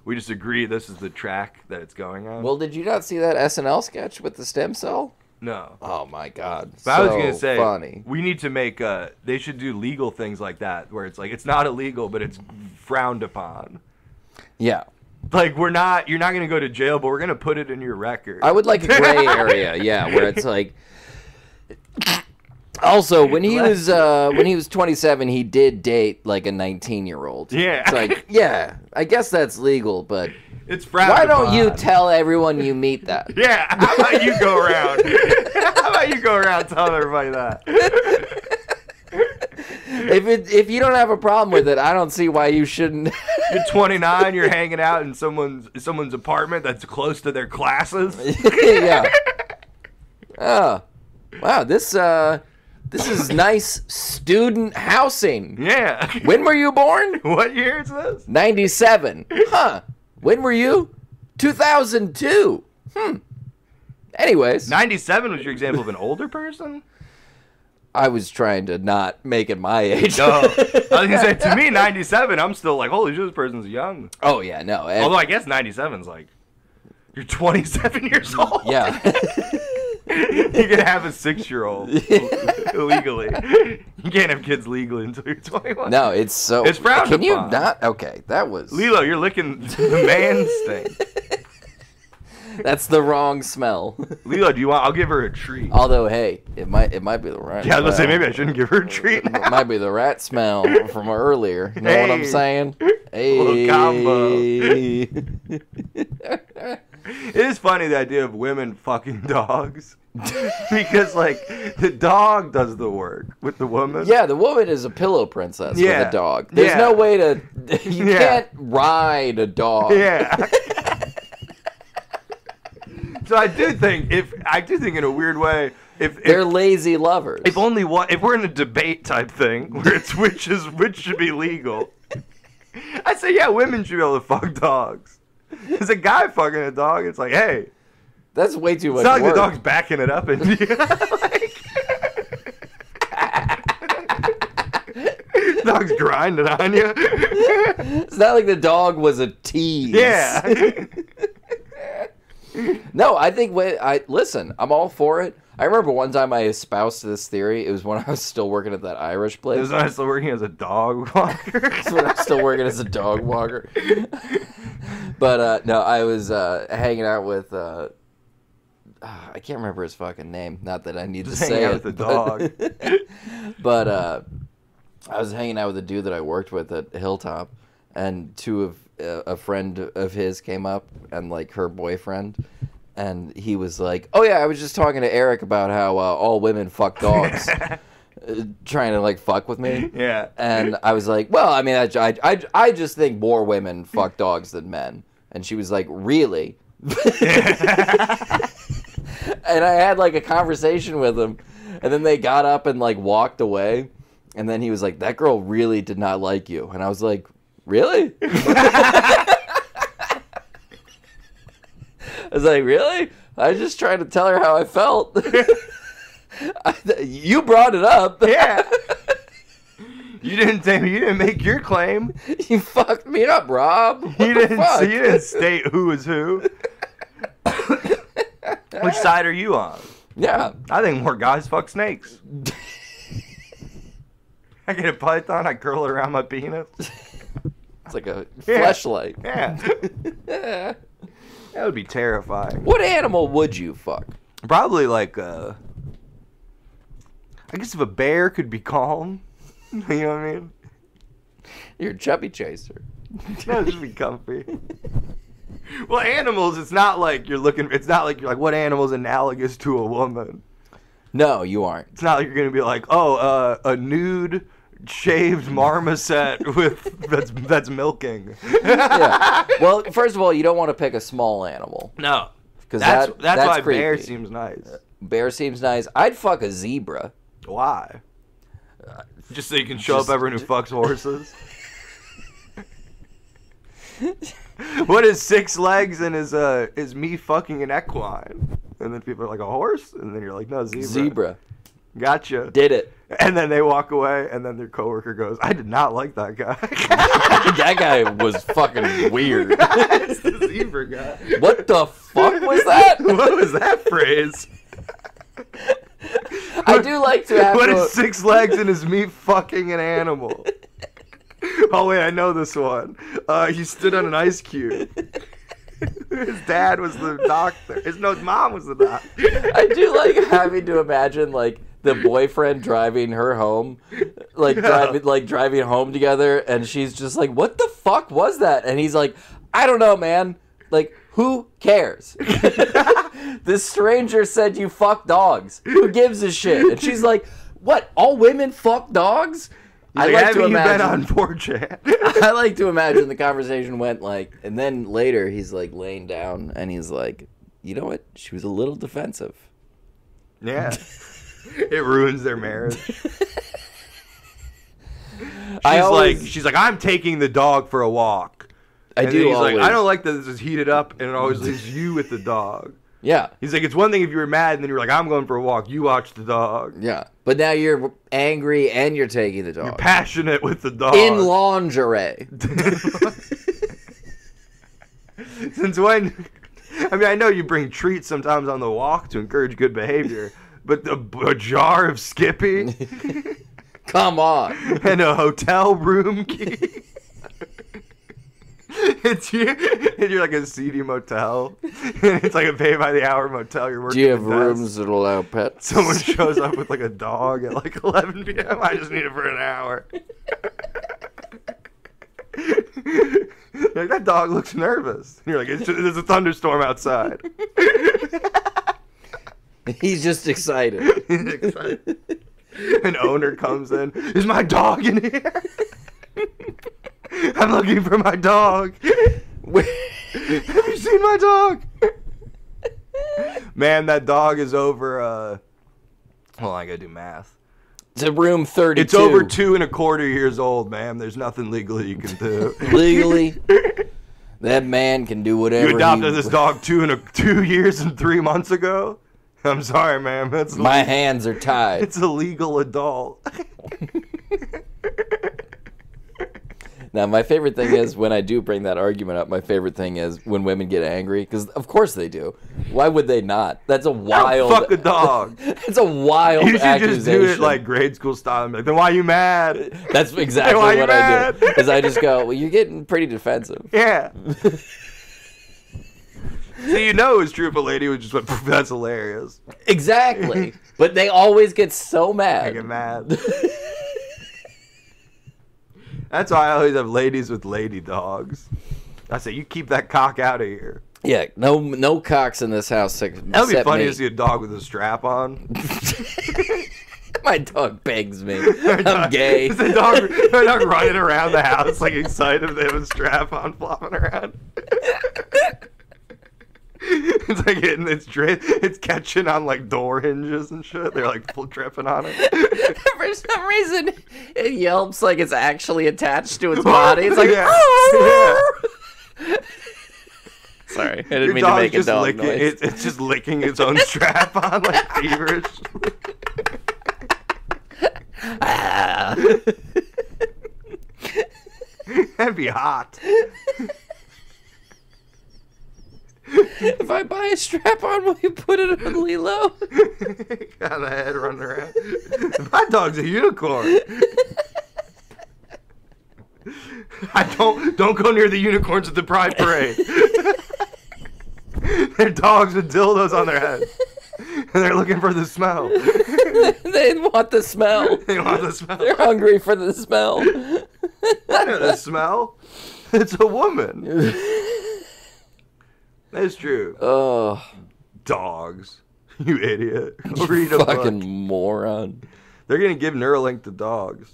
We just agree this is the track that it's going on. Well, did you not see that SNL sketch with the stem cell? no. Oh my god. But I was so gonna say funny. we need to make uh they should do legal things like that where it's like it's not illegal but it's frowned upon. Yeah. Like we're not you're not gonna go to jail but we're gonna put it in your record. I would like a gray area, yeah, where it's like. Also, when he was uh, when he was 27, he did date like a 19 year old. Yeah. It's like, yeah, I guess that's legal, but it's frowned why don't you tell everyone you meet that? Yeah, how about you go around? how about you go around telling everybody that? If it if you don't have a problem with it, I don't see why you shouldn't. You're 29. You're hanging out in someone's someone's apartment that's close to their classes. yeah. Oh, wow. This uh, this is nice student housing. Yeah. When were you born? What year is this? 97. Huh. When were you? 2002. Hmm. Anyways, 97 was your example of an older person? I was trying to not make it my age. No. I was gonna say to me, 97. I'm still like, holy shit, this person's young. oh yeah, no. eh, Although I guess 97's like, you're 27 years old. yeah. you can have a six-year-old illegally. You can't have kids legally until you're 21. no, it's so. It's frowned Can you not? Okay, that was. Lilo, you're licking the man's stink. That's the wrong smell. Lilo, do you want? I'll give her a treat. Although, hey, it might it might be the right. yeah, I was gonna say maybe I shouldn't give her a treat It might be the rat smell from earlier. You know what I'm saying? Hey. Little combo. It is funny the idea of women fucking dogs. because like the dog does the work with the woman. yeah, the woman is a pillow princess Yeah. with a dog. There's Yeah. no way to. You Yeah. can't ride a dog. Yeah. So I do think if I do think in a weird way if They're lazy lovers. if only one if we're in a debate type thing where it's which is which should be legal. I say yeah, women should be able to fuck dogs. As a guy fucking a dog, it's like, hey, That's way too much it's not like work. the dog's backing it up and like, dog's grinding on you. It's not like the dog was a tease. Yeah. No, I think when I listen, I'm all for it. I remember one time I espoused this theory. It was when I was still working at that Irish place. It was nice working as a dog walker. That's when I was still working as a dog walker. but uh, no, I was uh, hanging out with. Uh, ah, I can't remember his fucking name. Not that I need Just to say out it. with the but- but uh, I was hanging out with a dude that I worked with at Hilltop, and two of a friend of his came up, and like her boyfriend. And he was like, "Oh yeah, I was just talking to Eric about how uh, all women fuck dogs, uh, trying to like fuck with me." yeah. And I was like, well, I mean, I, I, I, I just think more women fuck dogs than men. And she was like, really? and I had like a conversation with him. And then they got up and like walked away. And then he was like, that girl really did not like you. And I was like, really? I was like, really? I was just trying to tell her how I felt. I, you brought it up. yeah. You didn't say you didn't make your claim. You fucked me up, Rob. What You didn't fuck? you didn't state who was who. Which side are you on? Yeah. I think more guys fuck snakes. I get a python, I curl it around my penis. It's like a Yeah. flashlight. Yeah. That would be terrifying. What animal would you fuck? Probably like uh I guess if a bear could be calm. You know what I mean? You're a chubby chaser. No, just be comfy. Well, animals, it's not like you're looking. It's not like you're like, what animal's analogous to a woman? No, you aren't. It's not like you're gonna be like, oh, uh, a nude shaved marmoset with that's that's milking. Yeah. well, first of all, you don't want to pick a small animal. No, 'Cause that's that- that's, that's why bear seems nice. Bear seems nice. I'd fuck a zebra. Why? Just so you can show just- up everyone who fucks horses. what is six legs and is uh is me fucking an equine? And then people are like a horse, and then you're like, no zebra. Zebra. Gotcha. Did it. And then they walk away, and then their coworker goes, "I did not like that guy." that guy was fucking weird. it's the zebra guy. What the fuck was that? What was that phrase? I do like to have What is six legs and is me fucking an animal? Oh wait, I know this one. Uh, he stood on an ice cube. His dad was the doctor. His no, his mom was the doctor. I do like having to imagine like the boyfriend driving her home, like Yeah. driving like driving home together, and she's just like, "What the fuck was that?" And he's like, "I don't know, man. Like, who cares? this stranger said you fuck dogs. Who gives a shit?" And she's like, "What? All women fuck dogs?" I like, like haven't to imagine. on 4chan? I like to imagine the conversation went like, and then later he's like laying down and he's like, you know what? She was a little defensive. yeah. it ruins their marriage. She's I always- like, she's like, I'm taking the dog for a walk. I and do. He's always. like I don't like that this is heated up and it always leaves you with the dog. Yeah, He's like, it's one thing if you were mad and then you're like, I'm going for a walk. You watch the dog. yeah. But now you're angry and you're taking the dog. You're passionate with the dog. in lingerie. Since when? I mean, I know you bring treats sometimes on the walk to encourage good behavior, but the, a jar of Skippy Come on. and a hotel room key. It's you, and you're like a seedy motel, and it's like a pay by the hour motel. You're working. Do you have rooms that allow pets? Someone shows up with like a dog at like 11 p.m. I just need it for an hour. Like that dog looks nervous. And you're like, there's a thunderstorm outside. He's just excited. An owner comes in. Is my dog in here? I'm looking for my dog. Have you seen my dog? Man, that dog is over. uh Hold on, I gotta do math. It's a room 32. It's over two and a quarter years old, ma'am. There's nothing legally you can do. Legally, that man can do whatever. you adopted this dog two and a two years and three months ago. I'm sorry, ma'am. That's My hands are tied. it's a legal adult. Now, my favorite thing is when I do bring that argument up. My favorite thing is when women get angry, because of course they do. Why would they not? That's a wild. fuck a dog. It's a wild You should accusation. just do it like grade school style. Like, then why are you mad? That's exactly what I do. Is I just go, well, you're getting pretty defensive. Yeah. so you know it's true if a lady would just went, that's hilarious. Exactly. but they always get so mad. I get mad. That's why I always have ladies with lady dogs. I say, you keep that cock out of here. yeah, no, no cocks in this house. That would be funny me. to see a dog with a strap on. My dog begs me. I'm dog- gay. It's a dog, my dog running around the house, like excited they have a strap on, flopping around. it's like hitting its dri- it's catching on like door hinges and shit. They're like full tripping on it. For some reason, it yelps like it's actually attached to its body. It's like, Yeah. sorry, I didn't Your mean to dog's make a just dog licking, noise. it- it's just licking its own strap on like feverish. Ah. That'd be hot. if I buy a strap on, will you put it on Lilo? Got the head running around. My dog's a unicorn. I don't don't go near the unicorns at the Pride Parade. They're dogs with dildos on their head. And they're looking for the smell. they want the smell. They want the smell. They're hungry for the smell. I know the smell. It's a woman. That's true. oh, Dogs. You idiot. Read a fucking book. moron. They're gonna give Neuralink to dogs.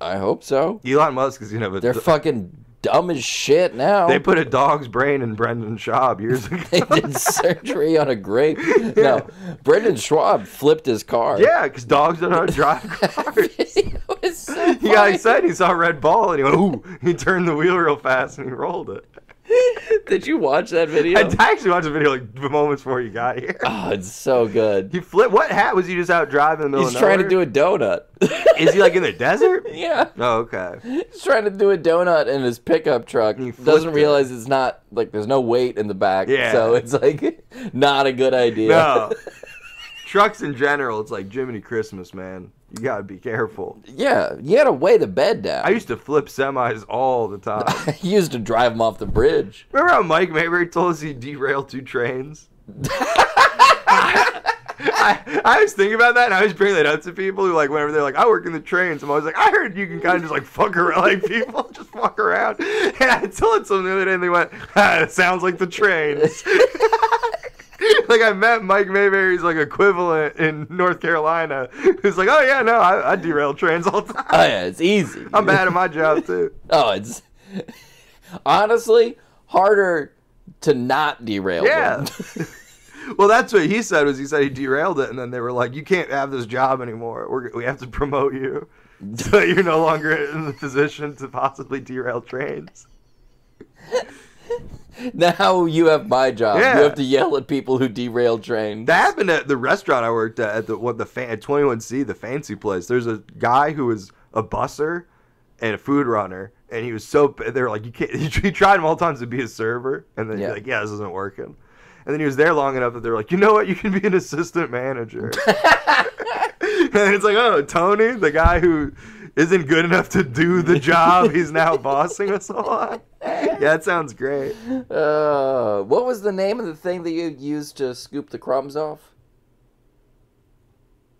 I hope so. Elon Musk is gonna have a They're fucking dumb as shit now. They put a dog's brain in Brendan Schaub years ago. They did surgery on a grape. No, Brendan Schaub flipped his car. yeah, because dogs don't know how to drive cars. was so he got excited. He saw a red ball and he went, ooh. He turned the wheel real fast and he rolled it. Did you watch that video? I actually watched the video like moments before you got here. oh, it's so good. He flipped. What hat was he just out driving in the middle He's trying to do a donut. Is he like in the desert? yeah. Oh, okay. He's trying to do a donut in his pickup truck. He Doesn't it. realize it's not like there's no weight in the back. Yeah. So it's like not a good idea. No. Trucks in general, it's like Jiminy Christmas, man. You gotta be careful. yeah, you gotta weigh the bed down. I used to flip semis all the time. I used to drive them off the bridge. Remember how Mike Mayberry told us he derailed two trains? I, I was thinking about that and I was bringing that up to people who like whenever they're like, I work in the trains. I'm always like, I heard you can kind of just like fuck around like people just fuck around. And I told them the other day and they went, ah, it sounds like the trains. like I met Mike Mayberry's like equivalent in North Carolina, who's like, oh yeah, no, I, I derail trains all the time. Oh yeah, it's easy. I'm bad at my job too. Oh, it's honestly harder to not derail. Yeah. well, that's what he said. Was he said he derailed it, and then they were like, "You can't have this job anymore. We're, we have to promote you, so you're no longer in the position to possibly derail trains." now you have my job. Yeah. You have to yell at people who derail trains. That happened at the restaurant I worked at, at the what the fan, at 21C, the fancy place. There's a guy who was a busser and a food runner, and he was so they were like, you can't. He tried multiple times to be a server, and then Yeah. he's like, yeah, this isn't working. And then he was there long enough that they were like, you know what, you can be an assistant manager. and it's like, oh, Tony, the guy who isn't good enough to do the job, he's now bossing us all. on. Yeah, that sounds great. Uh, what was the name of the thing that you used to scoop the crumbs off?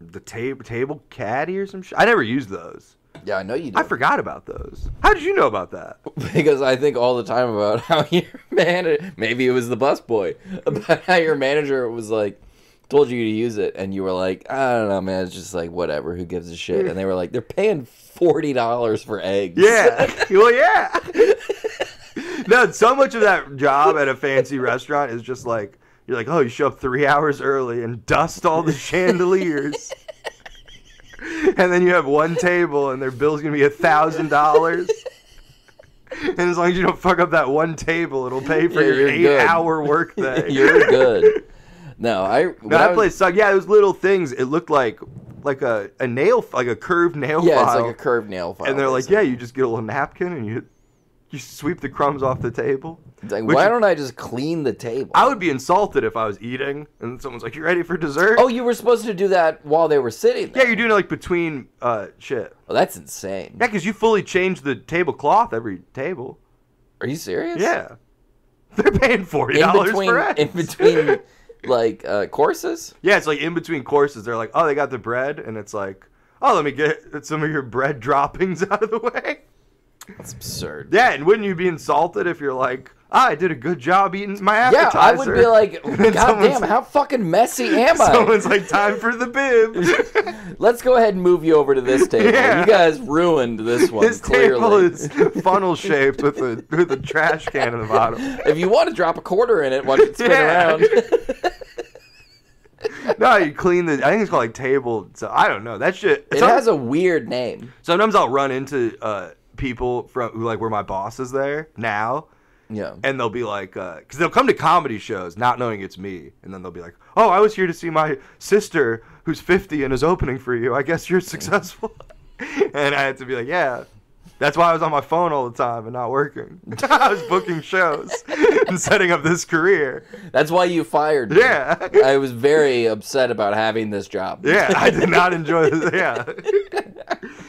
The table table caddy or some shit. I never used those. Yeah, I know you did. I forgot about those. How did you know about that? because I think all the time about how your manager, maybe it was the busboy, about how your manager was like, told you to use it, and you were like, I don't know, man, it's just like whatever, who gives a shit? And they were like, they're paying forty dollars for eggs. Yeah. well, yeah. no, so much of that job at a fancy restaurant is just like you're like, oh, you show up three hours early and dust all the chandeliers. and then you have one table and their bill's gonna be a thousand dollars. And as long as you don't fuck up that one table, it'll pay for Yeah, your eight good. hour workday. you're good. No, I. No, I that was- place sucked. Yeah, it was little things. It looked like like a, a nail, like a curved nail Yeah, file. it's like a curved nail file. and they're like, yeah, you just get a little napkin and you you sweep the crumbs off the table. It's like, Which- why don't I just clean the table? I would be insulted if I was eating and someone's like, "You ready for dessert?" oh, you were supposed to do that while they were sitting. There. yeah, you're doing it like between uh shit. Well, that's insane. Yeah, because you fully change the tablecloth every table. Are you serious? Yeah, they're paying forty dollars for eggs. in between, like uh, courses. yeah, it's like in between courses. They're like, "Oh, they got the bread," and it's like, "Oh, let me get some of your bread droppings out of the way." That's absurd. Yeah, and wouldn't you be insulted if you're like, I did a good job eating my appetizer. Yeah. I would be like, God damn, how fucking messy am I? Someone's like, time for the bib. Let's go ahead and move you over to this table. Yeah. You guys ruined this one. This table clearly. is funnel shaped with a with a trash can in the bottom. If you want to drop a quarter in it, watch it spin Yeah. around. No, you clean the. I think it's called like table. So I don't know. That shit. it has a weird name. sometimes I'll run into uh, people from who like where my boss is there now, Yeah. and they'll be like, uh, because they'll come to comedy shows not knowing it's me, and then they'll be like, "Oh, I was here to see my sister who's 50 and is opening for you. I guess you're successful." and I had to be like, "Yeah." That's why I was on my phone all the time and not working. I was booking shows and setting up this career. That's why you fired me. Yeah. I was very upset about having this job. Yeah, I did not enjoy this. Yeah.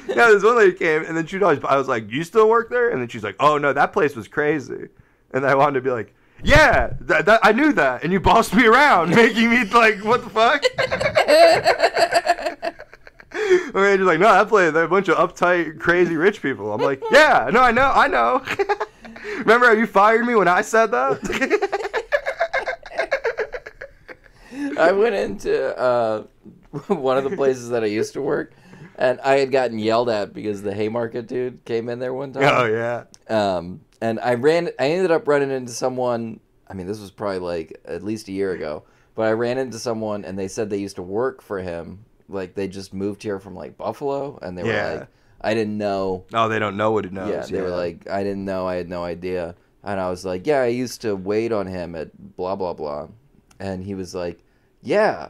yeah, this one lady came and then she'd always, I was like, you still work there? And then she's like, oh no, that place was crazy. And I wanted to be like, yeah, that, that, I knew that. And you bossed me around, making me like, what the fuck? Okay, just like, no, that place, they're a bunch of uptight, crazy rich people. I'm like, yeah, no, I know, I know. Remember how you fired me when I said that? I went into uh, one of the places that I used to work, and I had gotten yelled at because the Haymarket dude came in there one time. oh, yeah. Um, and I ran. I ended up running into someone. I mean, this was probably like at least a year ago. But I ran into someone, and they said they used to work for him. Like they just moved here from like Buffalo, and they were Yeah. like, "I didn't know." Oh, they don't know what it knows. yeah, they were like, "I didn't know. I had no idea." And I was like, "Yeah, I used to wait on him at blah blah blah," and he was like, "Yeah."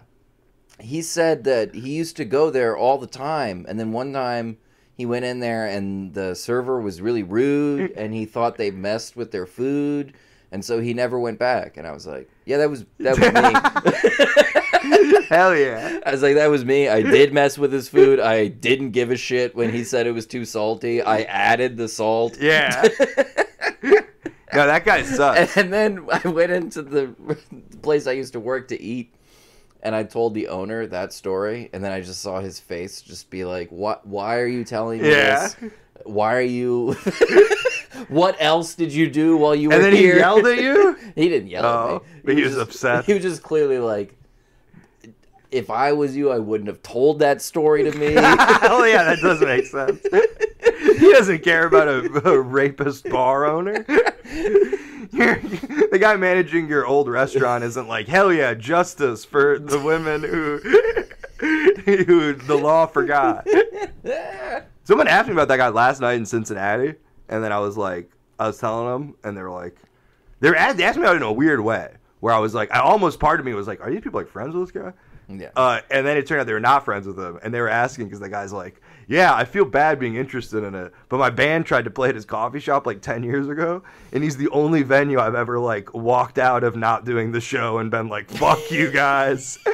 He said that he used to go there all the time, and then one time he went in there and the server was really rude, mm. and he thought they messed with their food, and so he never went back. And I was like, "Yeah, that was that was me." Hell yeah. I was like, that was me. I did mess with his food. I didn't give a shit when he said it was too salty. I added the salt. Yeah. no, that guy sucks. And then I went into the place I used to work to eat, and I told the owner that story, and then I just saw his face just be like, "What? Why are you telling me Yeah. this? Why are you? What else did you do while you were And then he yelled at you? he didn't yell Oh, at me. Oh, but he was just- upset. He was just clearly like, if I was you, I wouldn't have told that story to me. oh yeah, that does make sense. he doesn't care about a, a rapist bar owner. You're- the guy managing your old restaurant isn't like, hell yeah, justice for the women who who the law forgot. Someone asked me about that guy last night in Cincinnati, and then I was like, I was telling them, and they were like, they were asked, they asked me out in a weird way, where I was like, I almost part of me was like, are these people like friends with this guy? yeah. Uh, and then it turned out they were not friends with him, and they were asking because the guy's like, "Yeah, I feel bad being interested in it, but my band tried to play at his coffee shop like ten years ago, and he's the only venue I've ever like walked out of not doing the show and been like, fuck you guys."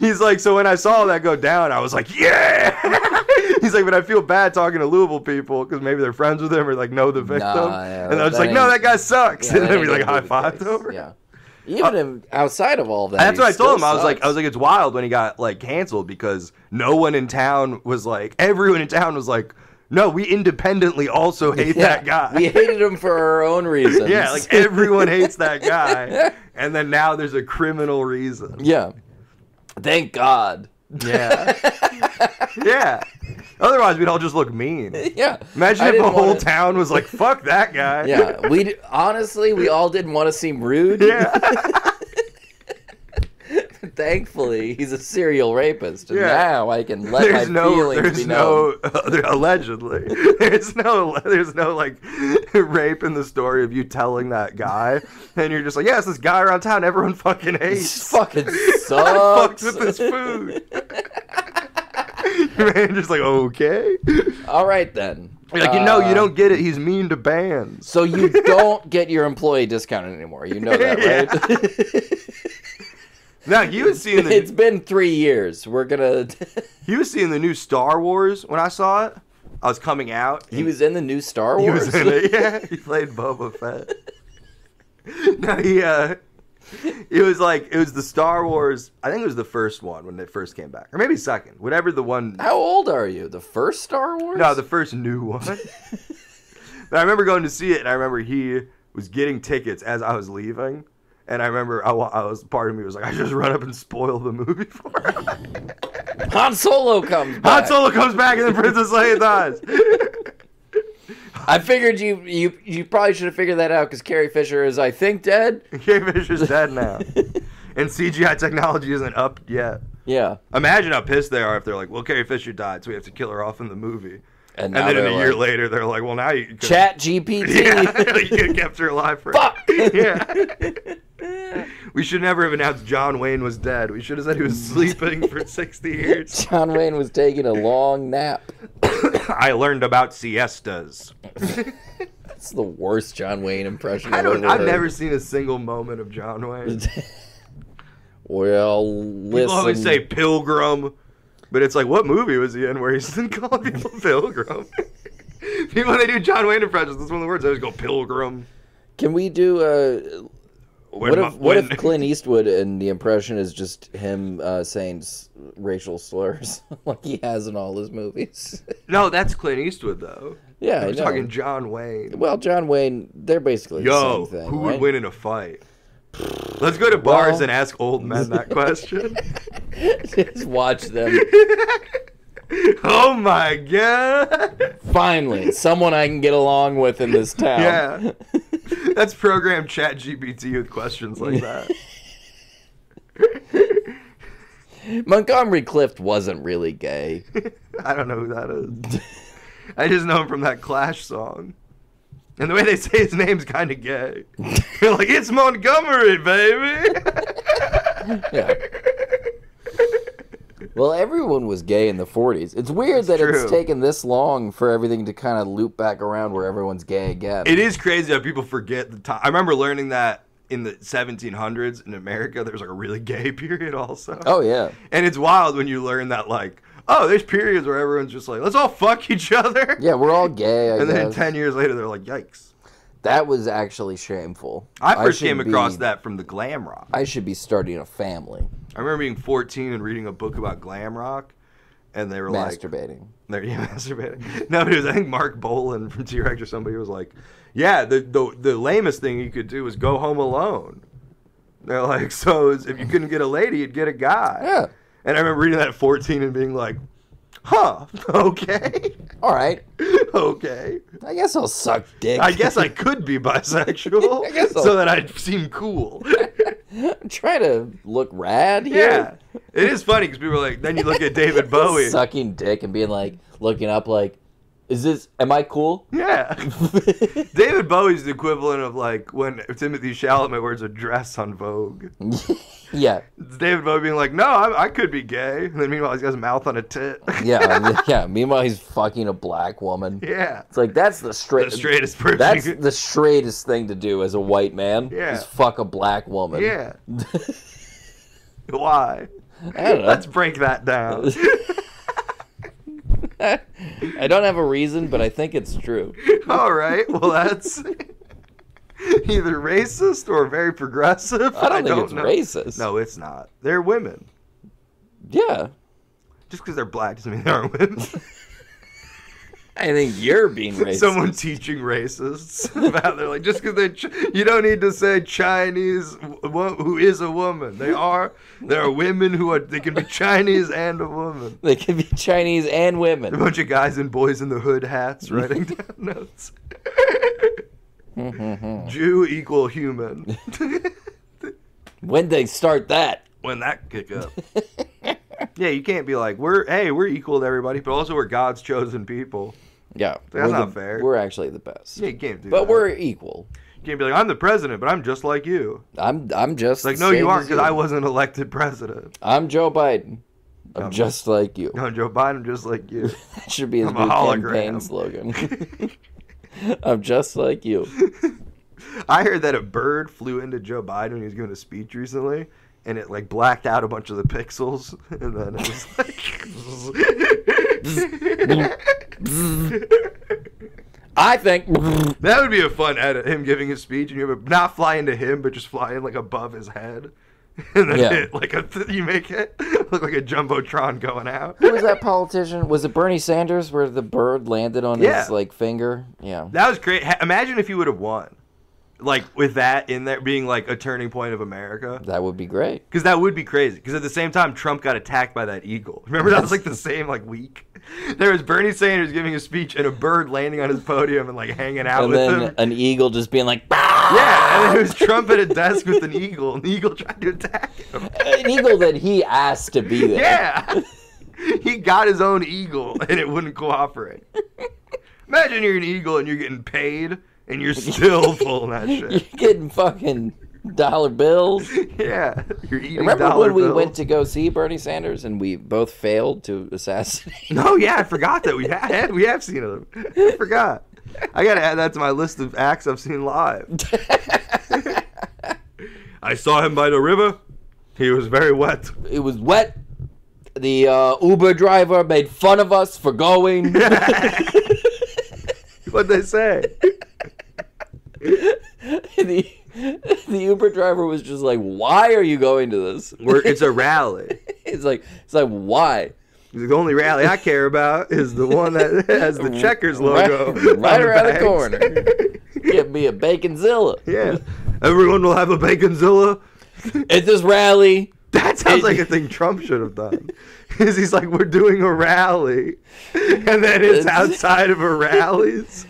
He's like, so when I saw that go down, I was like, yeah. He's like, but I feel bad talking to Louisville people because maybe they're friends with him or like know the victim. yeah, and I was like, no, that guy sucks. Yeah, and then we like high fived over. Yeah. Even uh, if, outside of all that, That's what I told him. still I was like, I was like, it's wild when he got like canceled because no one in town was like, everyone in town was like, no, we independently also hate Yeah, that guy. We hated him for our own reasons. yeah, like everyone hates that guy, and then now there's a criminal reason. yeah. Thank God. Yeah, yeah. Otherwise, we'd all just look mean. Yeah. Imagine I if the whole wanna- town was like, "Fuck that guy." Yeah, we honestly we all didn't want to seem rude. yeah. Thankfully, he's a serial rapist, and Yeah. now I can let there's my no, feelings there's be known. no, allegedly, there's no, there's no like rape in the story of you telling that guy, and you're just like, yeah, it's this guy around town everyone fucking This hates. fucking I sucks. fucked with his food. Man, just like okay, All right then. like you know, you don't get it. He's mean to bands. So you don't get your employee discount anymore. You know that, right? Now you was seeing it's the It's been three years. We're gonna. he was seeing the new Star Wars when I saw it. I was coming out. he was in the new Star He Wars. was in it. Yeah, he played Boba Fett. no, he uh, it was like it was the Star Wars. I think it was the first one when it first came back, or maybe second, whatever the one. How old are you? The first Star Wars? No, the first new one. but I remember going to see it, and I remember he was getting tickets as I was leaving. And I remember I, I was part of me was like, I just run up and spoil the movie for him. Han Solo comes Han. Solo comes back and then Princess Leia dies. I figured you you you probably should have figured that out because Carrie Fisher is I think dead. Carrie Fisher's dead now. And CGI technology isn't up yet. Yeah. Imagine how pissed they are if they're like, well, Carrie Fisher died, so we have to kill her off in the movie. And, And, then a year like, later, they're like, well, now you Chat GPT. Yeah, you could have kept her alive for Fuck. Yeah. we should never have announced John Wayne was dead. We should have said he was sleeping for 60 years. John Wayne was taking a long nap. I learned about siestas. That's the worst John Wayne impression I I've don't. ever I've heard. never seen a single moment of John Wayne. well, listen. People always say Pilgrim, but it's like, what movie was he in where he's calling people Pilgrim? people when they do John Wayne impressions, that's one of the words they always go Pilgrim. Can we do uh When what if what if Clint Eastwood and the impression is just him uh, saying s- racial slurs like he has in all his movies? No, that's Clint Eastwood though. yeah, I'm talking John Wayne. Well, John Wayne, they're basically Yo, the same thing. who right? would win in a fight? Let's go to bars Well- and ask old men that question. Just watch them. oh my god. Finally, someone I can get along with in this town. Yeah. That's program chat GPT with questions like that. Montgomery Clift wasn't really gay. I don't know who that is. I just know him from that Clash song. And the way they say his name's kind of gay. They're like, it's Montgomery, baby. Yeah. Well, everyone was gay in the 40s. It's weird that true. it's taken this long for everything to kind of loop back around where everyone's gay again. It is crazy how people forget the time. I remember learning that in the 1700s in America, there was like a really gay period also. Oh, yeah. And it's wild when you learn that, like, oh, there's periods where everyone's just like, let's all fuck each other. Yeah, we're all gay, I And then 10 years later, they're like, yikes. That was actually shameful. I first should came across be- that from the glam rock. I should be starting a family. I remember being 14 and reading a book about glam rock, and they were like, Masturbating. There, yeah, masturbating. No, it was I think Marc Bolan from T Rex or somebody was like, "Yeah, the, the the lamest thing you could do was go home alone." They're like, "So is- if you couldn't get a lady, you'd get a guy." Yeah. And I remember reading that at 14 and being like, "Huh, okay, All right. okay. I guess I'll suck dick. I guess I could be bisexual, I guess so. so that I'd seem cool." I'm trying to look rad here. yeah, it is funny because people are like, then you look at David Bowie. Sucking dick and being like, looking up, like, is this, am I cool? Yeah. David Bowie's the equivalent of like when Timothée Chalamet wears a dress on Vogue. yeah. It's David Bowie being like, "No, I, I could be gay," and then meanwhile he's got his mouth on a tit. Yeah. yeah. Meanwhile, he's fucking a black woman. yeah. It's like, that's the straight. The straightest person. That's the straightest thing to do as a white man. Yeah. Is fuck a black woman. Yeah. Why? I don't know. Let's break that down. I don't have a reason, but I think it's true. All right. Well, that's either racist or very progressive. I don't think it's know. racist. No, it's not. They're women. Yeah. Just because they're black doesn't mean they aren't women. I think you're being racist. Someone teaching racists about they're like just because they ch- you don't need to say Chinese wo- who is a woman. They are there are women who are they can be Chinese and a woman. They can be Chinese and women. A bunch of guys and boys in the hood hats writing down notes. Mm-hmm. Jew equal human. when they start that. when that kick up. yeah, you can't be like we're hey we're equal to everybody, but also we're God's chosen people. Yeah. That's not the- fair. We're actually the best. Yeah, you can't do but that. we're equal. you can't be like I'm the president, but I'm just like you. I'm I'm just Like no, you aren't because I wasn't elected president. I'm Joe Biden. I'm Um, just like you. No, Joe Biden, I'm just like you. That should be his I'm new campaign hologram. slogan. I'm just like you. I heard that a bird flew into Joe Biden when he was giving a speech recently, and it like blacked out a bunch of the pixels, and then it was like. I think that would be a fun edit. Him giving his speech, and you have it not flying to him, but just flying like above his head, and then Yeah. it, like a you make it look like a jumbotron going out. who was that politician? Was it Bernie Sanders where the bird landed on Yeah. his like finger? Yeah. That was great. Imagine if you would have won, like with that in there being like a turning point of America. That would be great. Because that would be crazy. Because at the same time, Trump got attacked by that eagle. Remember that was like the same like week. There was Bernie Sanders giving a speech and a bird landing on his podium and like hanging out And with then him. an eagle just being like, Yeah, and then it was Trump at a desk with an eagle, and the eagle tried to attack him. an eagle that he asked to be there. Yeah, he got his own eagle, and it wouldn't cooperate. Imagine you're an eagle and you're getting paid, and you're still pulling that shit. You're getting fucking dollar bills. Yeah, you're eating Remember when we bills. went to go see Bernie Sanders and we both failed to assassinate? No, yeah, I forgot that we had we have seen him. I forgot. I gotta add that to my list of acts I've seen live. I saw him by the river. He was very wet. it was wet. The uh, Uber driver made fun of us for going. What'd they say? the the Uber driver was just like, "Why are you going to this?" We're, it's a rally. it's like it's like why? The only rally I care about is the one that has the checkers logo. Right, right around the corner. Give me a baconzilla. yeah. Everyone will have a baconzilla. At this rally, That sounds like a thing Trump should have done. Is he's like, we're doing a rally, and then it's outside of a rallies.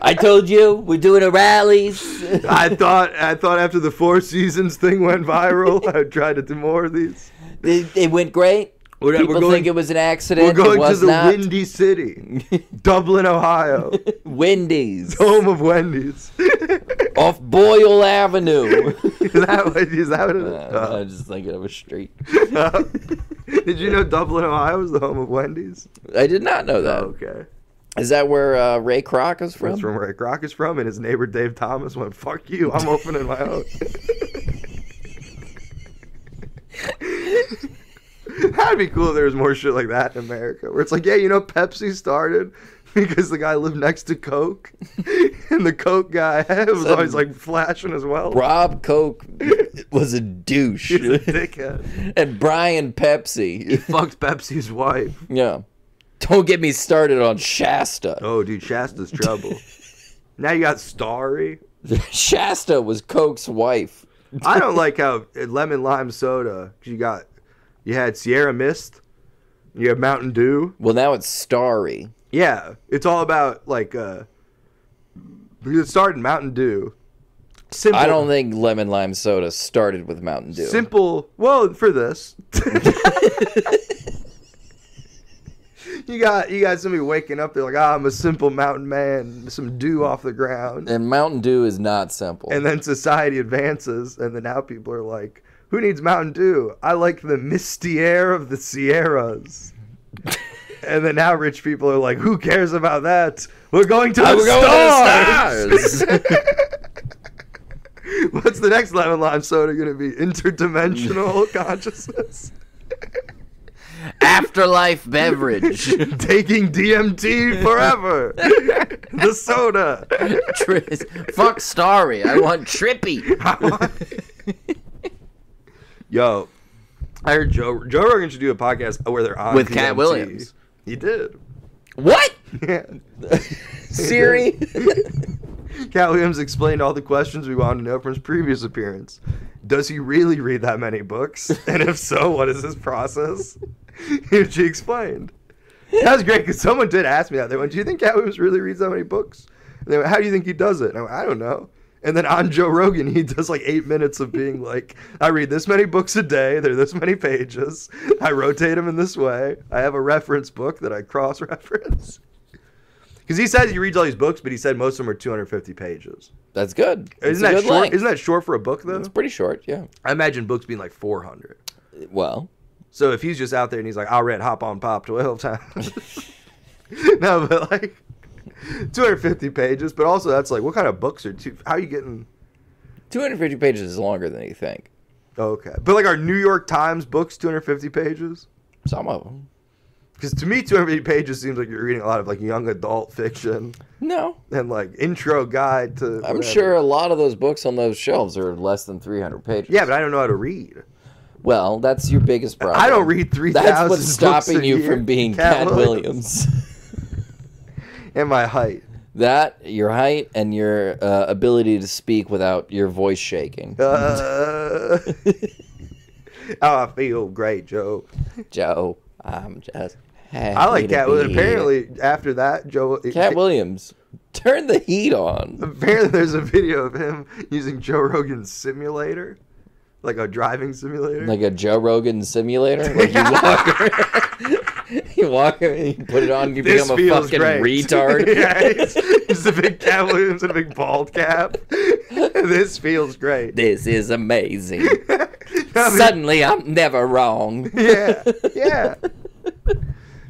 I told you we're doing a rallies. I thought I thought after the Four Seasons thing went viral, I'd try to do more of these. it, it went great. We're, we're People going, think it was an accident. we're going was to the not. Windy City, Dublin, Ohio, Wendy's home of Wendy's. off Boyle Avenue. is that what, is that what it is? Uh, I'm just thinking of a street. Uh, did you know Dublin, Ohio is the home of Wendy's? I did not know that. Is okay. Is that where uh, Ray Kroc is from? That's from where Kroc is from, and his neighbor Dave Thomas went, "Fuck you, I'm opening my own." That'd be cool if there was more shit like that in America, where it's like, yeah, you know, Pepsi started because the guy lived next to Coke, and the Coke guy was always like flashing as well. Rob Coke was a douche. He's a dickhead. and Brian Pepsi. Fucked Pepsi's wife. Yeah. Don't get me started on Shasta. Oh, dude, Shasta's trouble. now you got Starry. Shasta was Coke's wife. I don't like how lemon lime soda. You got, you had Sierra Mist. You have Mountain Dew. Well, now it's Starry. Yeah, it's all about like uh because it started Mountain Dew. Simple. I don't think lemon lime soda started with Mountain Dew. simple. Well, for this, you got you got somebody waking up. They're like, "Ah, I'm a simple mountain man. Some dew off the ground." and Mountain Dew is not simple. And then society advances, and then now people are like, "Who needs Mountain Dew? I like the misty air of the Sierras." and then now rich people are like, "Who cares about that? We're going to the we're going to the stars." What's the next lemon lime soda going to be? Interdimensional consciousness. Afterlife beverage. Taking DMT forever. the soda. Tri- Fuck Starry. I want Trippy. Yo, I heard Joe Joe Rogan should do a podcast where they're on With Katt. Williams. He did. What? Yeah. Siri? Katt Williams explained all the questions we wanted to know from his previous appearance. Does he really read that many books? And if so, what is his process? And she explained. That was great because someone did ask me that. They went, Do you think Katt Williams really reads that many books? And they went, How do you think he does it? And I went, I don't know. And then on Joe Rogan, he does like eight minutes of being like, I read this many books a day. They're this many pages. I rotate them in this way. I have a reference book that I cross reference. Because he says he reads all these books, but he said most of them are 250 pages. That's good. Isn't that good short? length. Isn't that short for a book though? It's pretty short, yeah. I imagine books being like 400. Well, So if he's just out there and he's like, I read Hop on Pop 12 times. no, but like 250 pages. But also, that's like, what kind of books are two? How are you getting? 250 pages is longer than you think. Okay, but like, are New York Times books 250 pages? Some of them. Because to me, 250 pages seems like you're reading a lot of like young adult fiction No. and like intro guide to. I'm whatever. sure a lot of those books on those shelves are less than 300 pages. Yeah, but I don't know how to read. Well, that's your biggest problem. I don't read 3,000 That's what's stopping you year. from being Katt Katt, Williams. Williams. And my height. that, your height, and your uh, ability to speak without your voice shaking. Uh, oh, I feel great, Joe. Joe, I'm just. I like Katt Williams. Apparently, after that, Joe. Katt Williams, turn the heat on. Apparently, there's a video of him using Joe Rogan's simulator, like a driving simulator. Like a Joe Rogan simulator. Like you walk around, you walk around, you put it on, you this become a fucking great. retard. yeah, it's, it's a big Katt and a big bald cap. this feels great. This is amazing. I mean, Suddenly, I'm never wrong. yeah, yeah.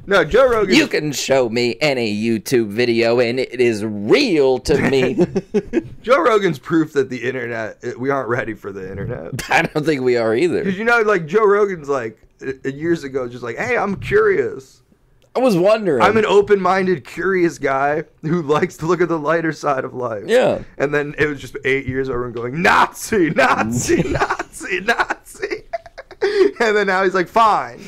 No, Joe Rogan. You can show me any YouTube video and it is real to me. Joe Rogan's proof that the internet. We aren't ready for the internet. I don't think we are either. Because you know, like Joe Rogan's like Uh, years ago, just like, hey, I'm curious. I was wondering. I'm an open-minded, curious guy who likes to look at the lighter side of life. Yeah. And then it was just eight years over and going Nazi, Nazi, Nazi, Nazi. and then now he's like, fine,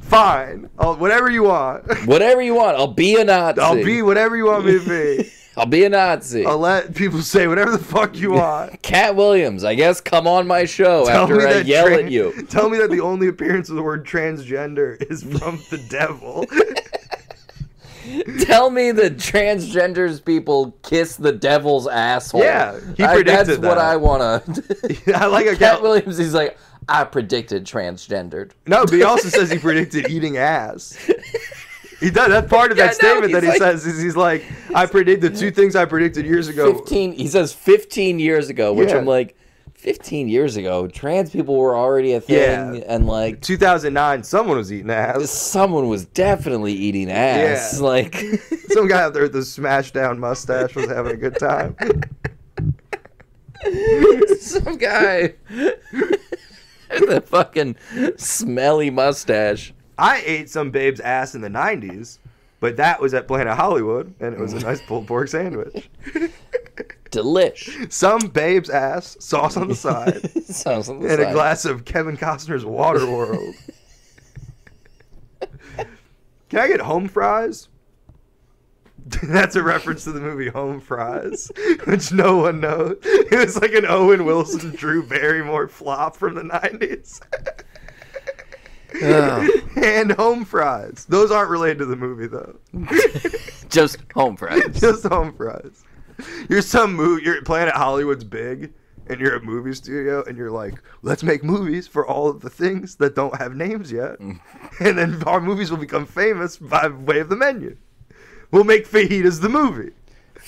fine, I'll, whatever you want. Whatever you want. I'll be a Nazi. I'll be whatever you want me to be. I'll be a Nazi. I'll let people say whatever the fuck you want. Katt Williams, I guess come on my show after I yell at you. Tell me that the only appearance of the word transgender is from the devil. Tell me that transgenders people kiss the devil's asshole. Yeah, he I- predicted That's what. I want to. I like a Katt cat. Williams, he's like, I predicted transgendered. No, but he also says he predicted eating ass. He does. That's part of Yeah, that no, statement that he like- says is he's like, I predicted the two things I predicted years ago. 15, he says 15 years ago, which Yeah. I'm like, 15 years ago, trans people were already a thing, Yeah. and like, 2009, someone was eating ass. someone was definitely eating ass. Yeah. Like, Some guy out there with a smashed down mustache was having a good time. some guy with a fucking smelly mustache. I ate some babe's ass in the 90s. But that was at Planet Hollywood, and it was a mm. nice pulled pork sandwich. Delish. Some babe's ass, sauce on the side, Sounds on the and a glass of Kevin Costner's Waterworld. Can I get home fries? That's a reference to the movie Home Fries, which no one knows. It was like an Owen Wilson, Drew Barrymore flop from the 90s. And Home Fries. Those aren't related to the movie, though. Just home fries. Just Home Fries. You're some movie, you're Planet Hollywood's big, and you're a movie studio, and you're like, let's make movies for all of the things that don't have names yet. Mm. and then our movies will become famous by way of the menu. We'll make fajitas the movie.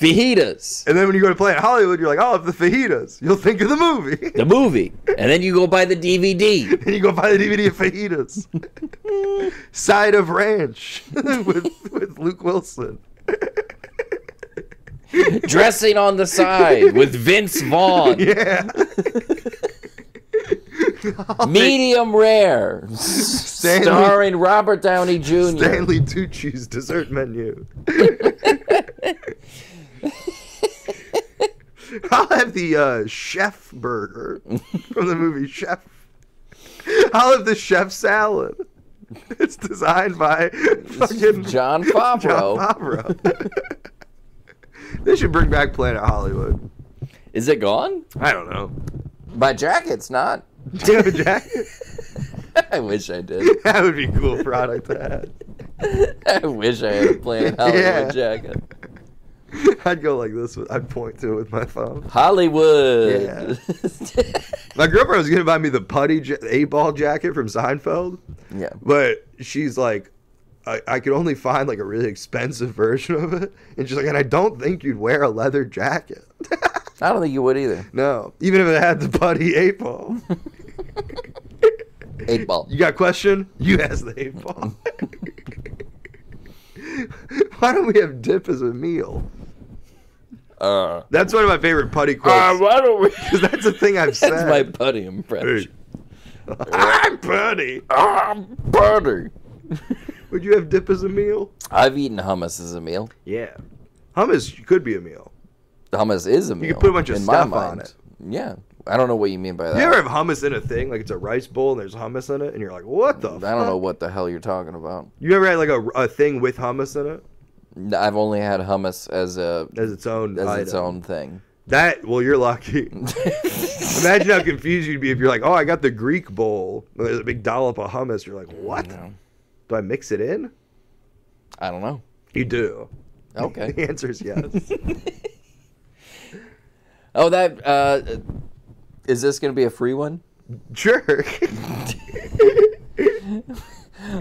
Fajitas. And then when you go to Planet Hollywood, you're like, oh, the fajitas. You'll think of the movie. The movie. And then you go buy the DVD. and you go buy the DVD of fajitas. Side of Ranch with, with Luke Wilson. Dressing on the side with Vince Vaughn. Yeah. Medium rare. Starring Robert Downey Jr. Stanley Tucci's dessert menu. I'll have the uh, chef burger from the movie Chef. I'll have the chef salad. It's designed by fucking Jon Favreau. Jon Favreau. they should bring back Planet Hollywood. Is it gone? I don't know. My jacket's not. Do you have a jacket? I wish I did. that would be a cool product to have. I wish I had a Planet Hollywood Yeah. jacket. I'd go like this. with- I'd point to it with my thumb. Hollywood. Yeah. My girlfriend was gonna buy me the Puddy ja- eight ball jacket from Seinfeld, Yeah. but she's like, I, I could only find like a really expensive version of it, and she's like, and I don't think you'd wear a leather jacket. I don't think you would either. no, even if it had the Puddy eight ball. Eight ball. You got a question? You ask the eight ball. Why don't we have dip as a meal? Uh, That's one of my favorite Puddy quotes. uh, why don't we? Because that's a thing I've said. That's my Puddy impression. I'm Puddy. I'm Puddy. Would you have dip as a meal? I've eaten hummus as a meal. Yeah. Hummus could be a meal. Hummus is a meal. You could put a bunch of stuff on it. Yeah. I don't know what you mean by that. You ever have hummus in a thing? Like it's a rice bowl and there's hummus in it, and you're like, what the? I don't know what the hell you're talking about. You ever had like a, a thing with hummus in it I've only had hummus as a as its own as item? its own thing. That well, you're lucky. Imagine how confused you'd be if you're like, oh, I got the Greek bowl. and There's a big dollop of hummus. You're like, what? No. Do I mix it in? I don't know. You do. Okay. the answer is yes. Oh, that uh, is this gonna be a free one? sure.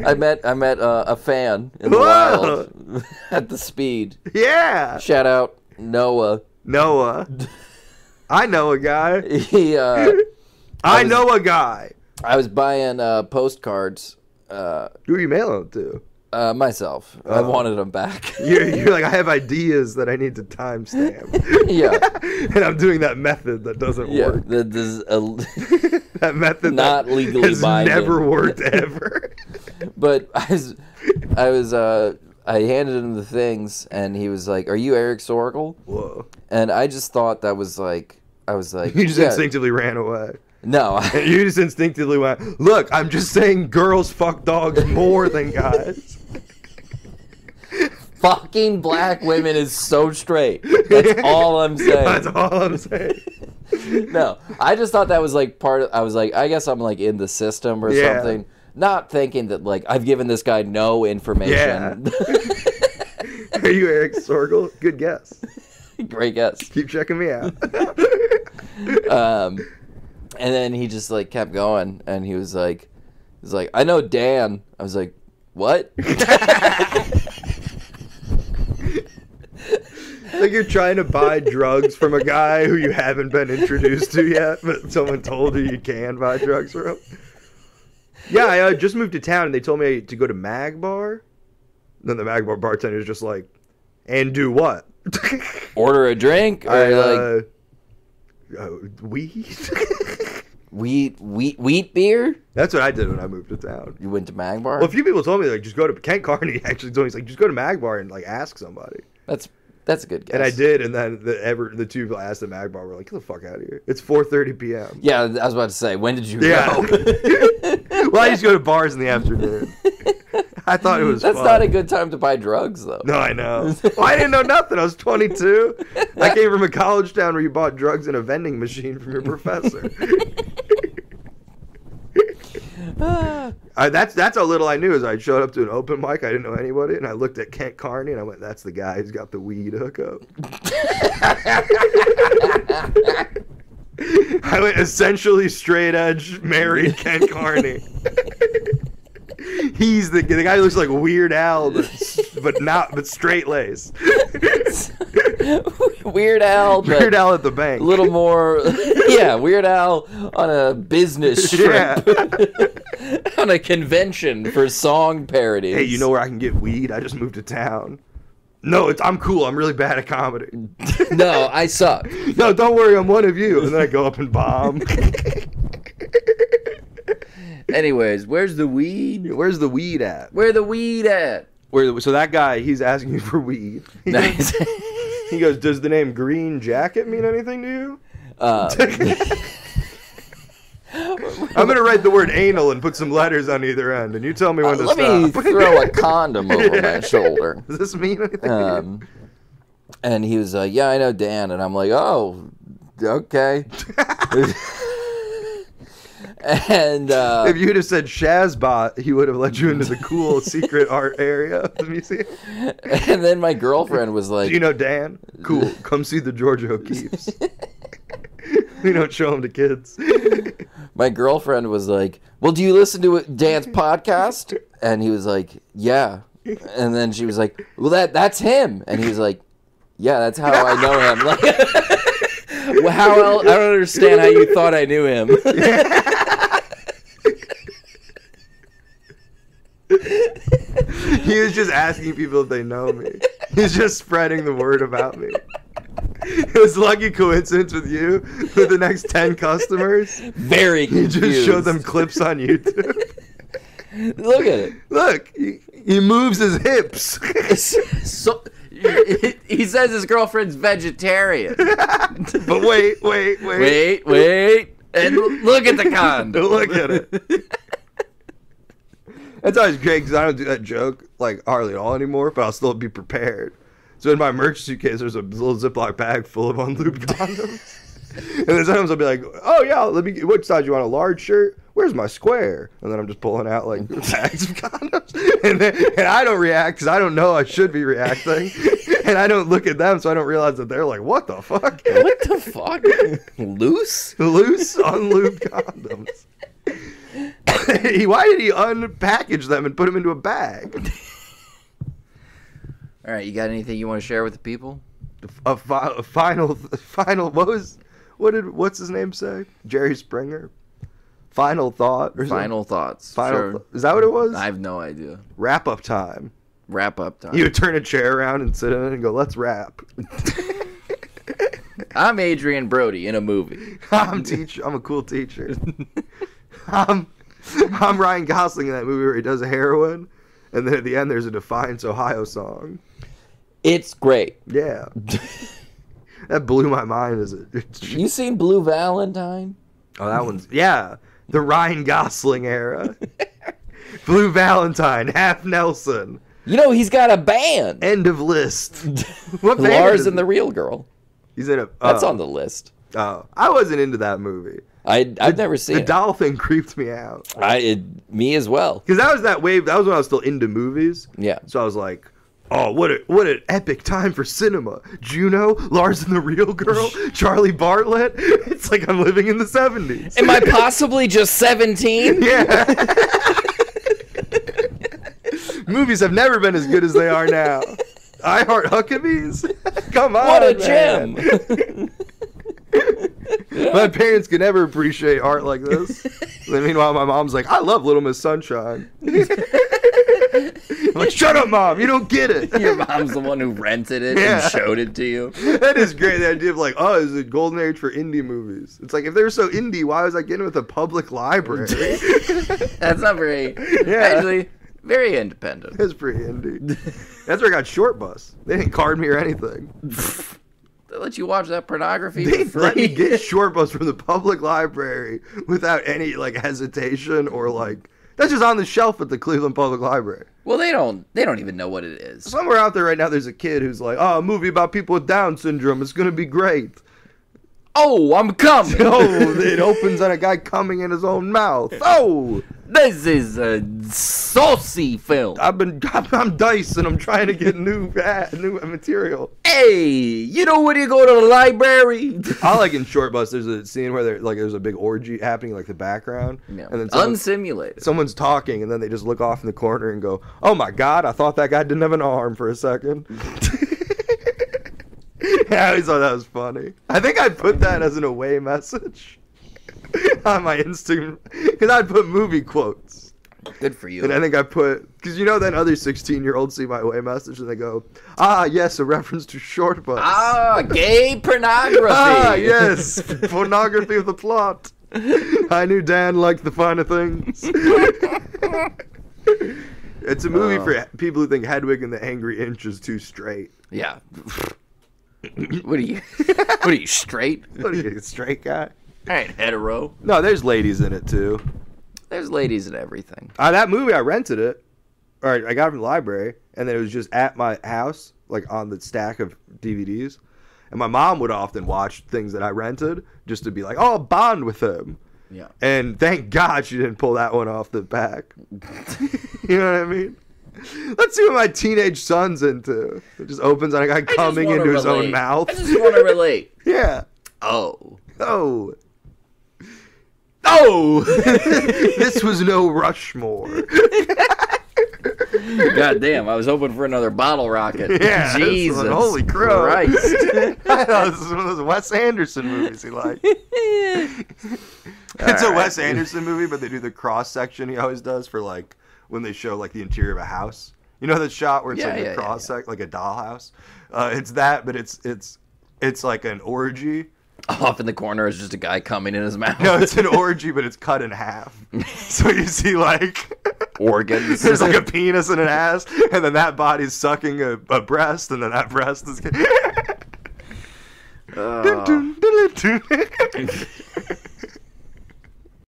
I met I met uh, a fan in the Whoa. wild at the speed. yeah. Shout out Noah. Noah. I know a guy. He uh, I was- know a guy. I was buying uh, postcards uh, Who are you mailing it to? Uh, myself. I Oh. wanted them back. You're, you're like, I have ideas that I need to timestamp. Yeah. and I'm doing that method that doesn't yeah, work. th- this a, that method Not that legally has binding. never worked ever. but I was, I was, uh, I handed him the things, and he was like, "Are you Eric Sorgel?" Whoa. And I just thought that was like, I was like, You just yeah. instinctively ran away. No, you just instinctively went, Look, I'm just saying girls fuck dogs more than guys. Fucking black women is so straight. That's all I'm saying. That's all I'm saying. no, I just thought that was like part of. I was like, I guess I'm like in the system or Yeah. something. Not thinking that like I've given this guy no information. Yeah. Are you Eric Sorgel? Good guess. Great guess. Keep checking me out. Um, and then he just like kept going, and he was like, he's like, I know Dan. I was like, what? Like you're trying to buy drugs from a guy who you haven't been introduced to yet, but someone told you you can buy drugs from. Yeah, I uh, just moved to town and they told me to go to Mag Bar. Then the Mag Bar bartender is just like, and do what? Order a drink or I, like uh, uh, weed. Wheat wheat wheat beer. That's what I did when I moved to town. You went to Magbar. Well, a few people told me like just go to Kent Carney actually told me he's like just go to Magbar and like ask somebody. that's that's a good guess. And I did, and then the ever the two asked at Magbar were like, "Get the fuck out of here! It's 4:30 p.m." Yeah, I was about to say. When did you Yeah. go? well, I used to go to bars in the afternoon. I thought it was. That's fun. not a good time to buy drugs, though. No, I know. Well, I didn't know nothing. I was 22. I came from a college town where you bought drugs in a vending machine from your professor. I, that's that's how little I knew. Is I showed up to an open mic. I didn't know anybody, and I looked at Kent Carney, and I went, "That's the guy who's got the weed hookup." I went essentially straight edge, married Kent Carney. He's the the guy who looks like Weird Al, but, but not but straight lace. Weird Al, Weird Al at the bank. a little more. yeah, Weird Al on a business trip, on a convention for song parodies. Hey, you know where I can get weed? I just moved to town. No, it's I'm cool. I'm really bad at comedy. no, I suck. No, don't worry, I'm one of you. And then I go up and bomb. Anyways, where's the weed? Where's the weed at? Where the weed at? Where so that guy, he's asking you for weed. He, Nice. he goes, "Does the name Green Jacket mean anything to you?" Uh, I'm gonna write the word anal and put some letters on either end, and you tell me when to let me throw a condom over Yeah. my shoulder. Does this mean anything? to you? Um, and he was like, "Yeah, I know Dan," and I'm like, "Oh, okay." And uh, if you'd have said Shazbot, he would have let you into the cool secret art area of the museum. and then my girlfriend was like, Do you know Dan? Cool. Come see the Georgia O'Keeffe's. we don't show them to kids. my girlfriend was like, "Well, do you listen to Dan's podcast?" And he was like, "Yeah." And then she was like, "Well, that that's him." And he was like, "Yeah, that's how I know him." Like, well, how else? I don't understand how you thought I knew him. He was just asking people if they know me. He's just spreading the word about me. It was lucky coincidence with you. With the next ten customers, Very confused. just showed them clips on YouTube. Look at it. Look, he, he moves his hips. So, he he says his girlfriend's vegetarian. but wait, wait, wait. Wait, wait, and look at the condom. Look at it. That's always great because I don't do that joke like hardly at all anymore, but I'll still be prepared. So in my merch suitcase, there's a little Ziploc bag full of unlubed condoms. and then sometimes I'll be like, "Oh yeah, let me. What size you want? A large shirt? Where's my square?" And then I'm just pulling out like bags of condoms, and then, and I don't react because I don't know I should be reacting, and I don't look at them, so I don't realize that they're like, "What the fuck? What the fuck? Loose? loose unlubed condoms. why did he unpackage them and put them into a bag? All right, you got anything you want to share with the people? A, fi- a final, final. What was, what did, what's his name say? Jerry Springer. Final thought or something? Final thoughts. Final. Sure. th- is that what it was? I have no idea. Wrap up time. Wrap up time. You would turn a chair around and sit in it and go, "Let's wrap." I'm Adrien Brody in a movie. I'm teach. I'm a cool teacher. I'm, um, I'm Ryan Gosling in that movie where he does heroin, and then at the end there's a Defiance Ohio song. It's great. Yeah. that blew my mind Is it. You seen Blue Valentine? Oh, that one's yeah. The Ryan Gosling era. Blue Valentine, half Nelson. You know he's got a band. End of list. What band Lars and the? Real Girl. He's in a. That's oh. on the list. Oh, I wasn't into that movie. I I've never seen The it. doll thing creeped me out I it, me as well. because that was that wave. That was when I was still into movies. Yeah. So I was like, oh, what a what an epic time for cinema. Juno, Lars and the Real Girl, Charlie Bartlett. It's like I'm living in the '70s. Am I possibly just 17? Yeah. Movies have never been as good as they are now. I Heart Huckabees. Come on, What a man. gem. My parents could never appreciate art like this. And meanwhile, my mom's like, I love Little Miss Sunshine. I'm like, shut up, mom. You don't get it. Your mom's the one who rented it Yeah. and showed it to you. that is great. The idea of like, oh, is it golden age for indie movies? It's like if they were so indie, why was I getting with a public library? That's not very. Yeah. Actually, very independent. That's pretty indie. That's where I got Shortbus. They didn't card me or anything. They let you watch that pornography They for let me get Shortbus from the public library without any like hesitation or like that's just on the shelf at the Cleveland Public Library. well, they don't. They don't even know what it is. Somewhere out there right now, there's a kid who's like, "Oh, a movie about people with Down syndrome. It's gonna be great." Oh, I'm coming. Oh, it opens on a guy coming in his own mouth. Oh, This is a saucy film. I've been I'm Dice and I'm trying to get new uh, new material. Hey, you know when you go to the library? I like in Shortbus. There's a scene where there like there's a big orgy happening, like the background, Yeah. and then someone, Unsimulated. someone's talking, and then they just look off in the corner and go, "Oh my God, I thought that guy didn't have an arm for a second. yeah, I always thought that was funny. I think I put that as an away message on my Instagram because I'd put movie quotes. Good for you. And I think I put because you know then other 16 year olds see my away message and they go, ah yes, a reference to Shortbus. ah, gay pornography. Ah, yes, pornography of the plot. I knew Dan liked the finer things. it's a movie Oh. for people who think Hedwig and the Angry Inch is too straight. Yeah. what are you? What are you straight? What are you, straight guy? I ain't hetero. No, there's ladies in it too. There's ladies in everything. Uh, that movie, I rented it. All right, I got it from the library, and then it was just at my house, like on the stack of DVDs. And my mom would often watch things that I rented just to be like, "Oh, I'll bond with him." Yeah. And thank God she didn't pull that one off the back. you know what I mean? Let's see what my teenage son's into. It just opens on a guy coming wanna into his own mouth. I just want to relate. yeah. Oh. Oh. Oh. this was no Rushmore. God damn! I was hoping for another bottle rocket. Yeah, Jesus. one, holy crow. Christ. I know this is one of those Wes Anderson movies he likes. it's a Wes. Anderson movie, but they do the cross section he always does for like when they show like the interior of a house. You know that shot where it's Yeah, like yeah, a yeah, cross sec like a dollhouse. Uh, it's that, but it's it's it's like an orgy. Off in the corner is just a guy coming in his mouth. No, it's an orgy, but it's cut in half. So you see like organs. there's like a penis and an ass, and then that body's sucking a, a breast, and then that breast is. Uh,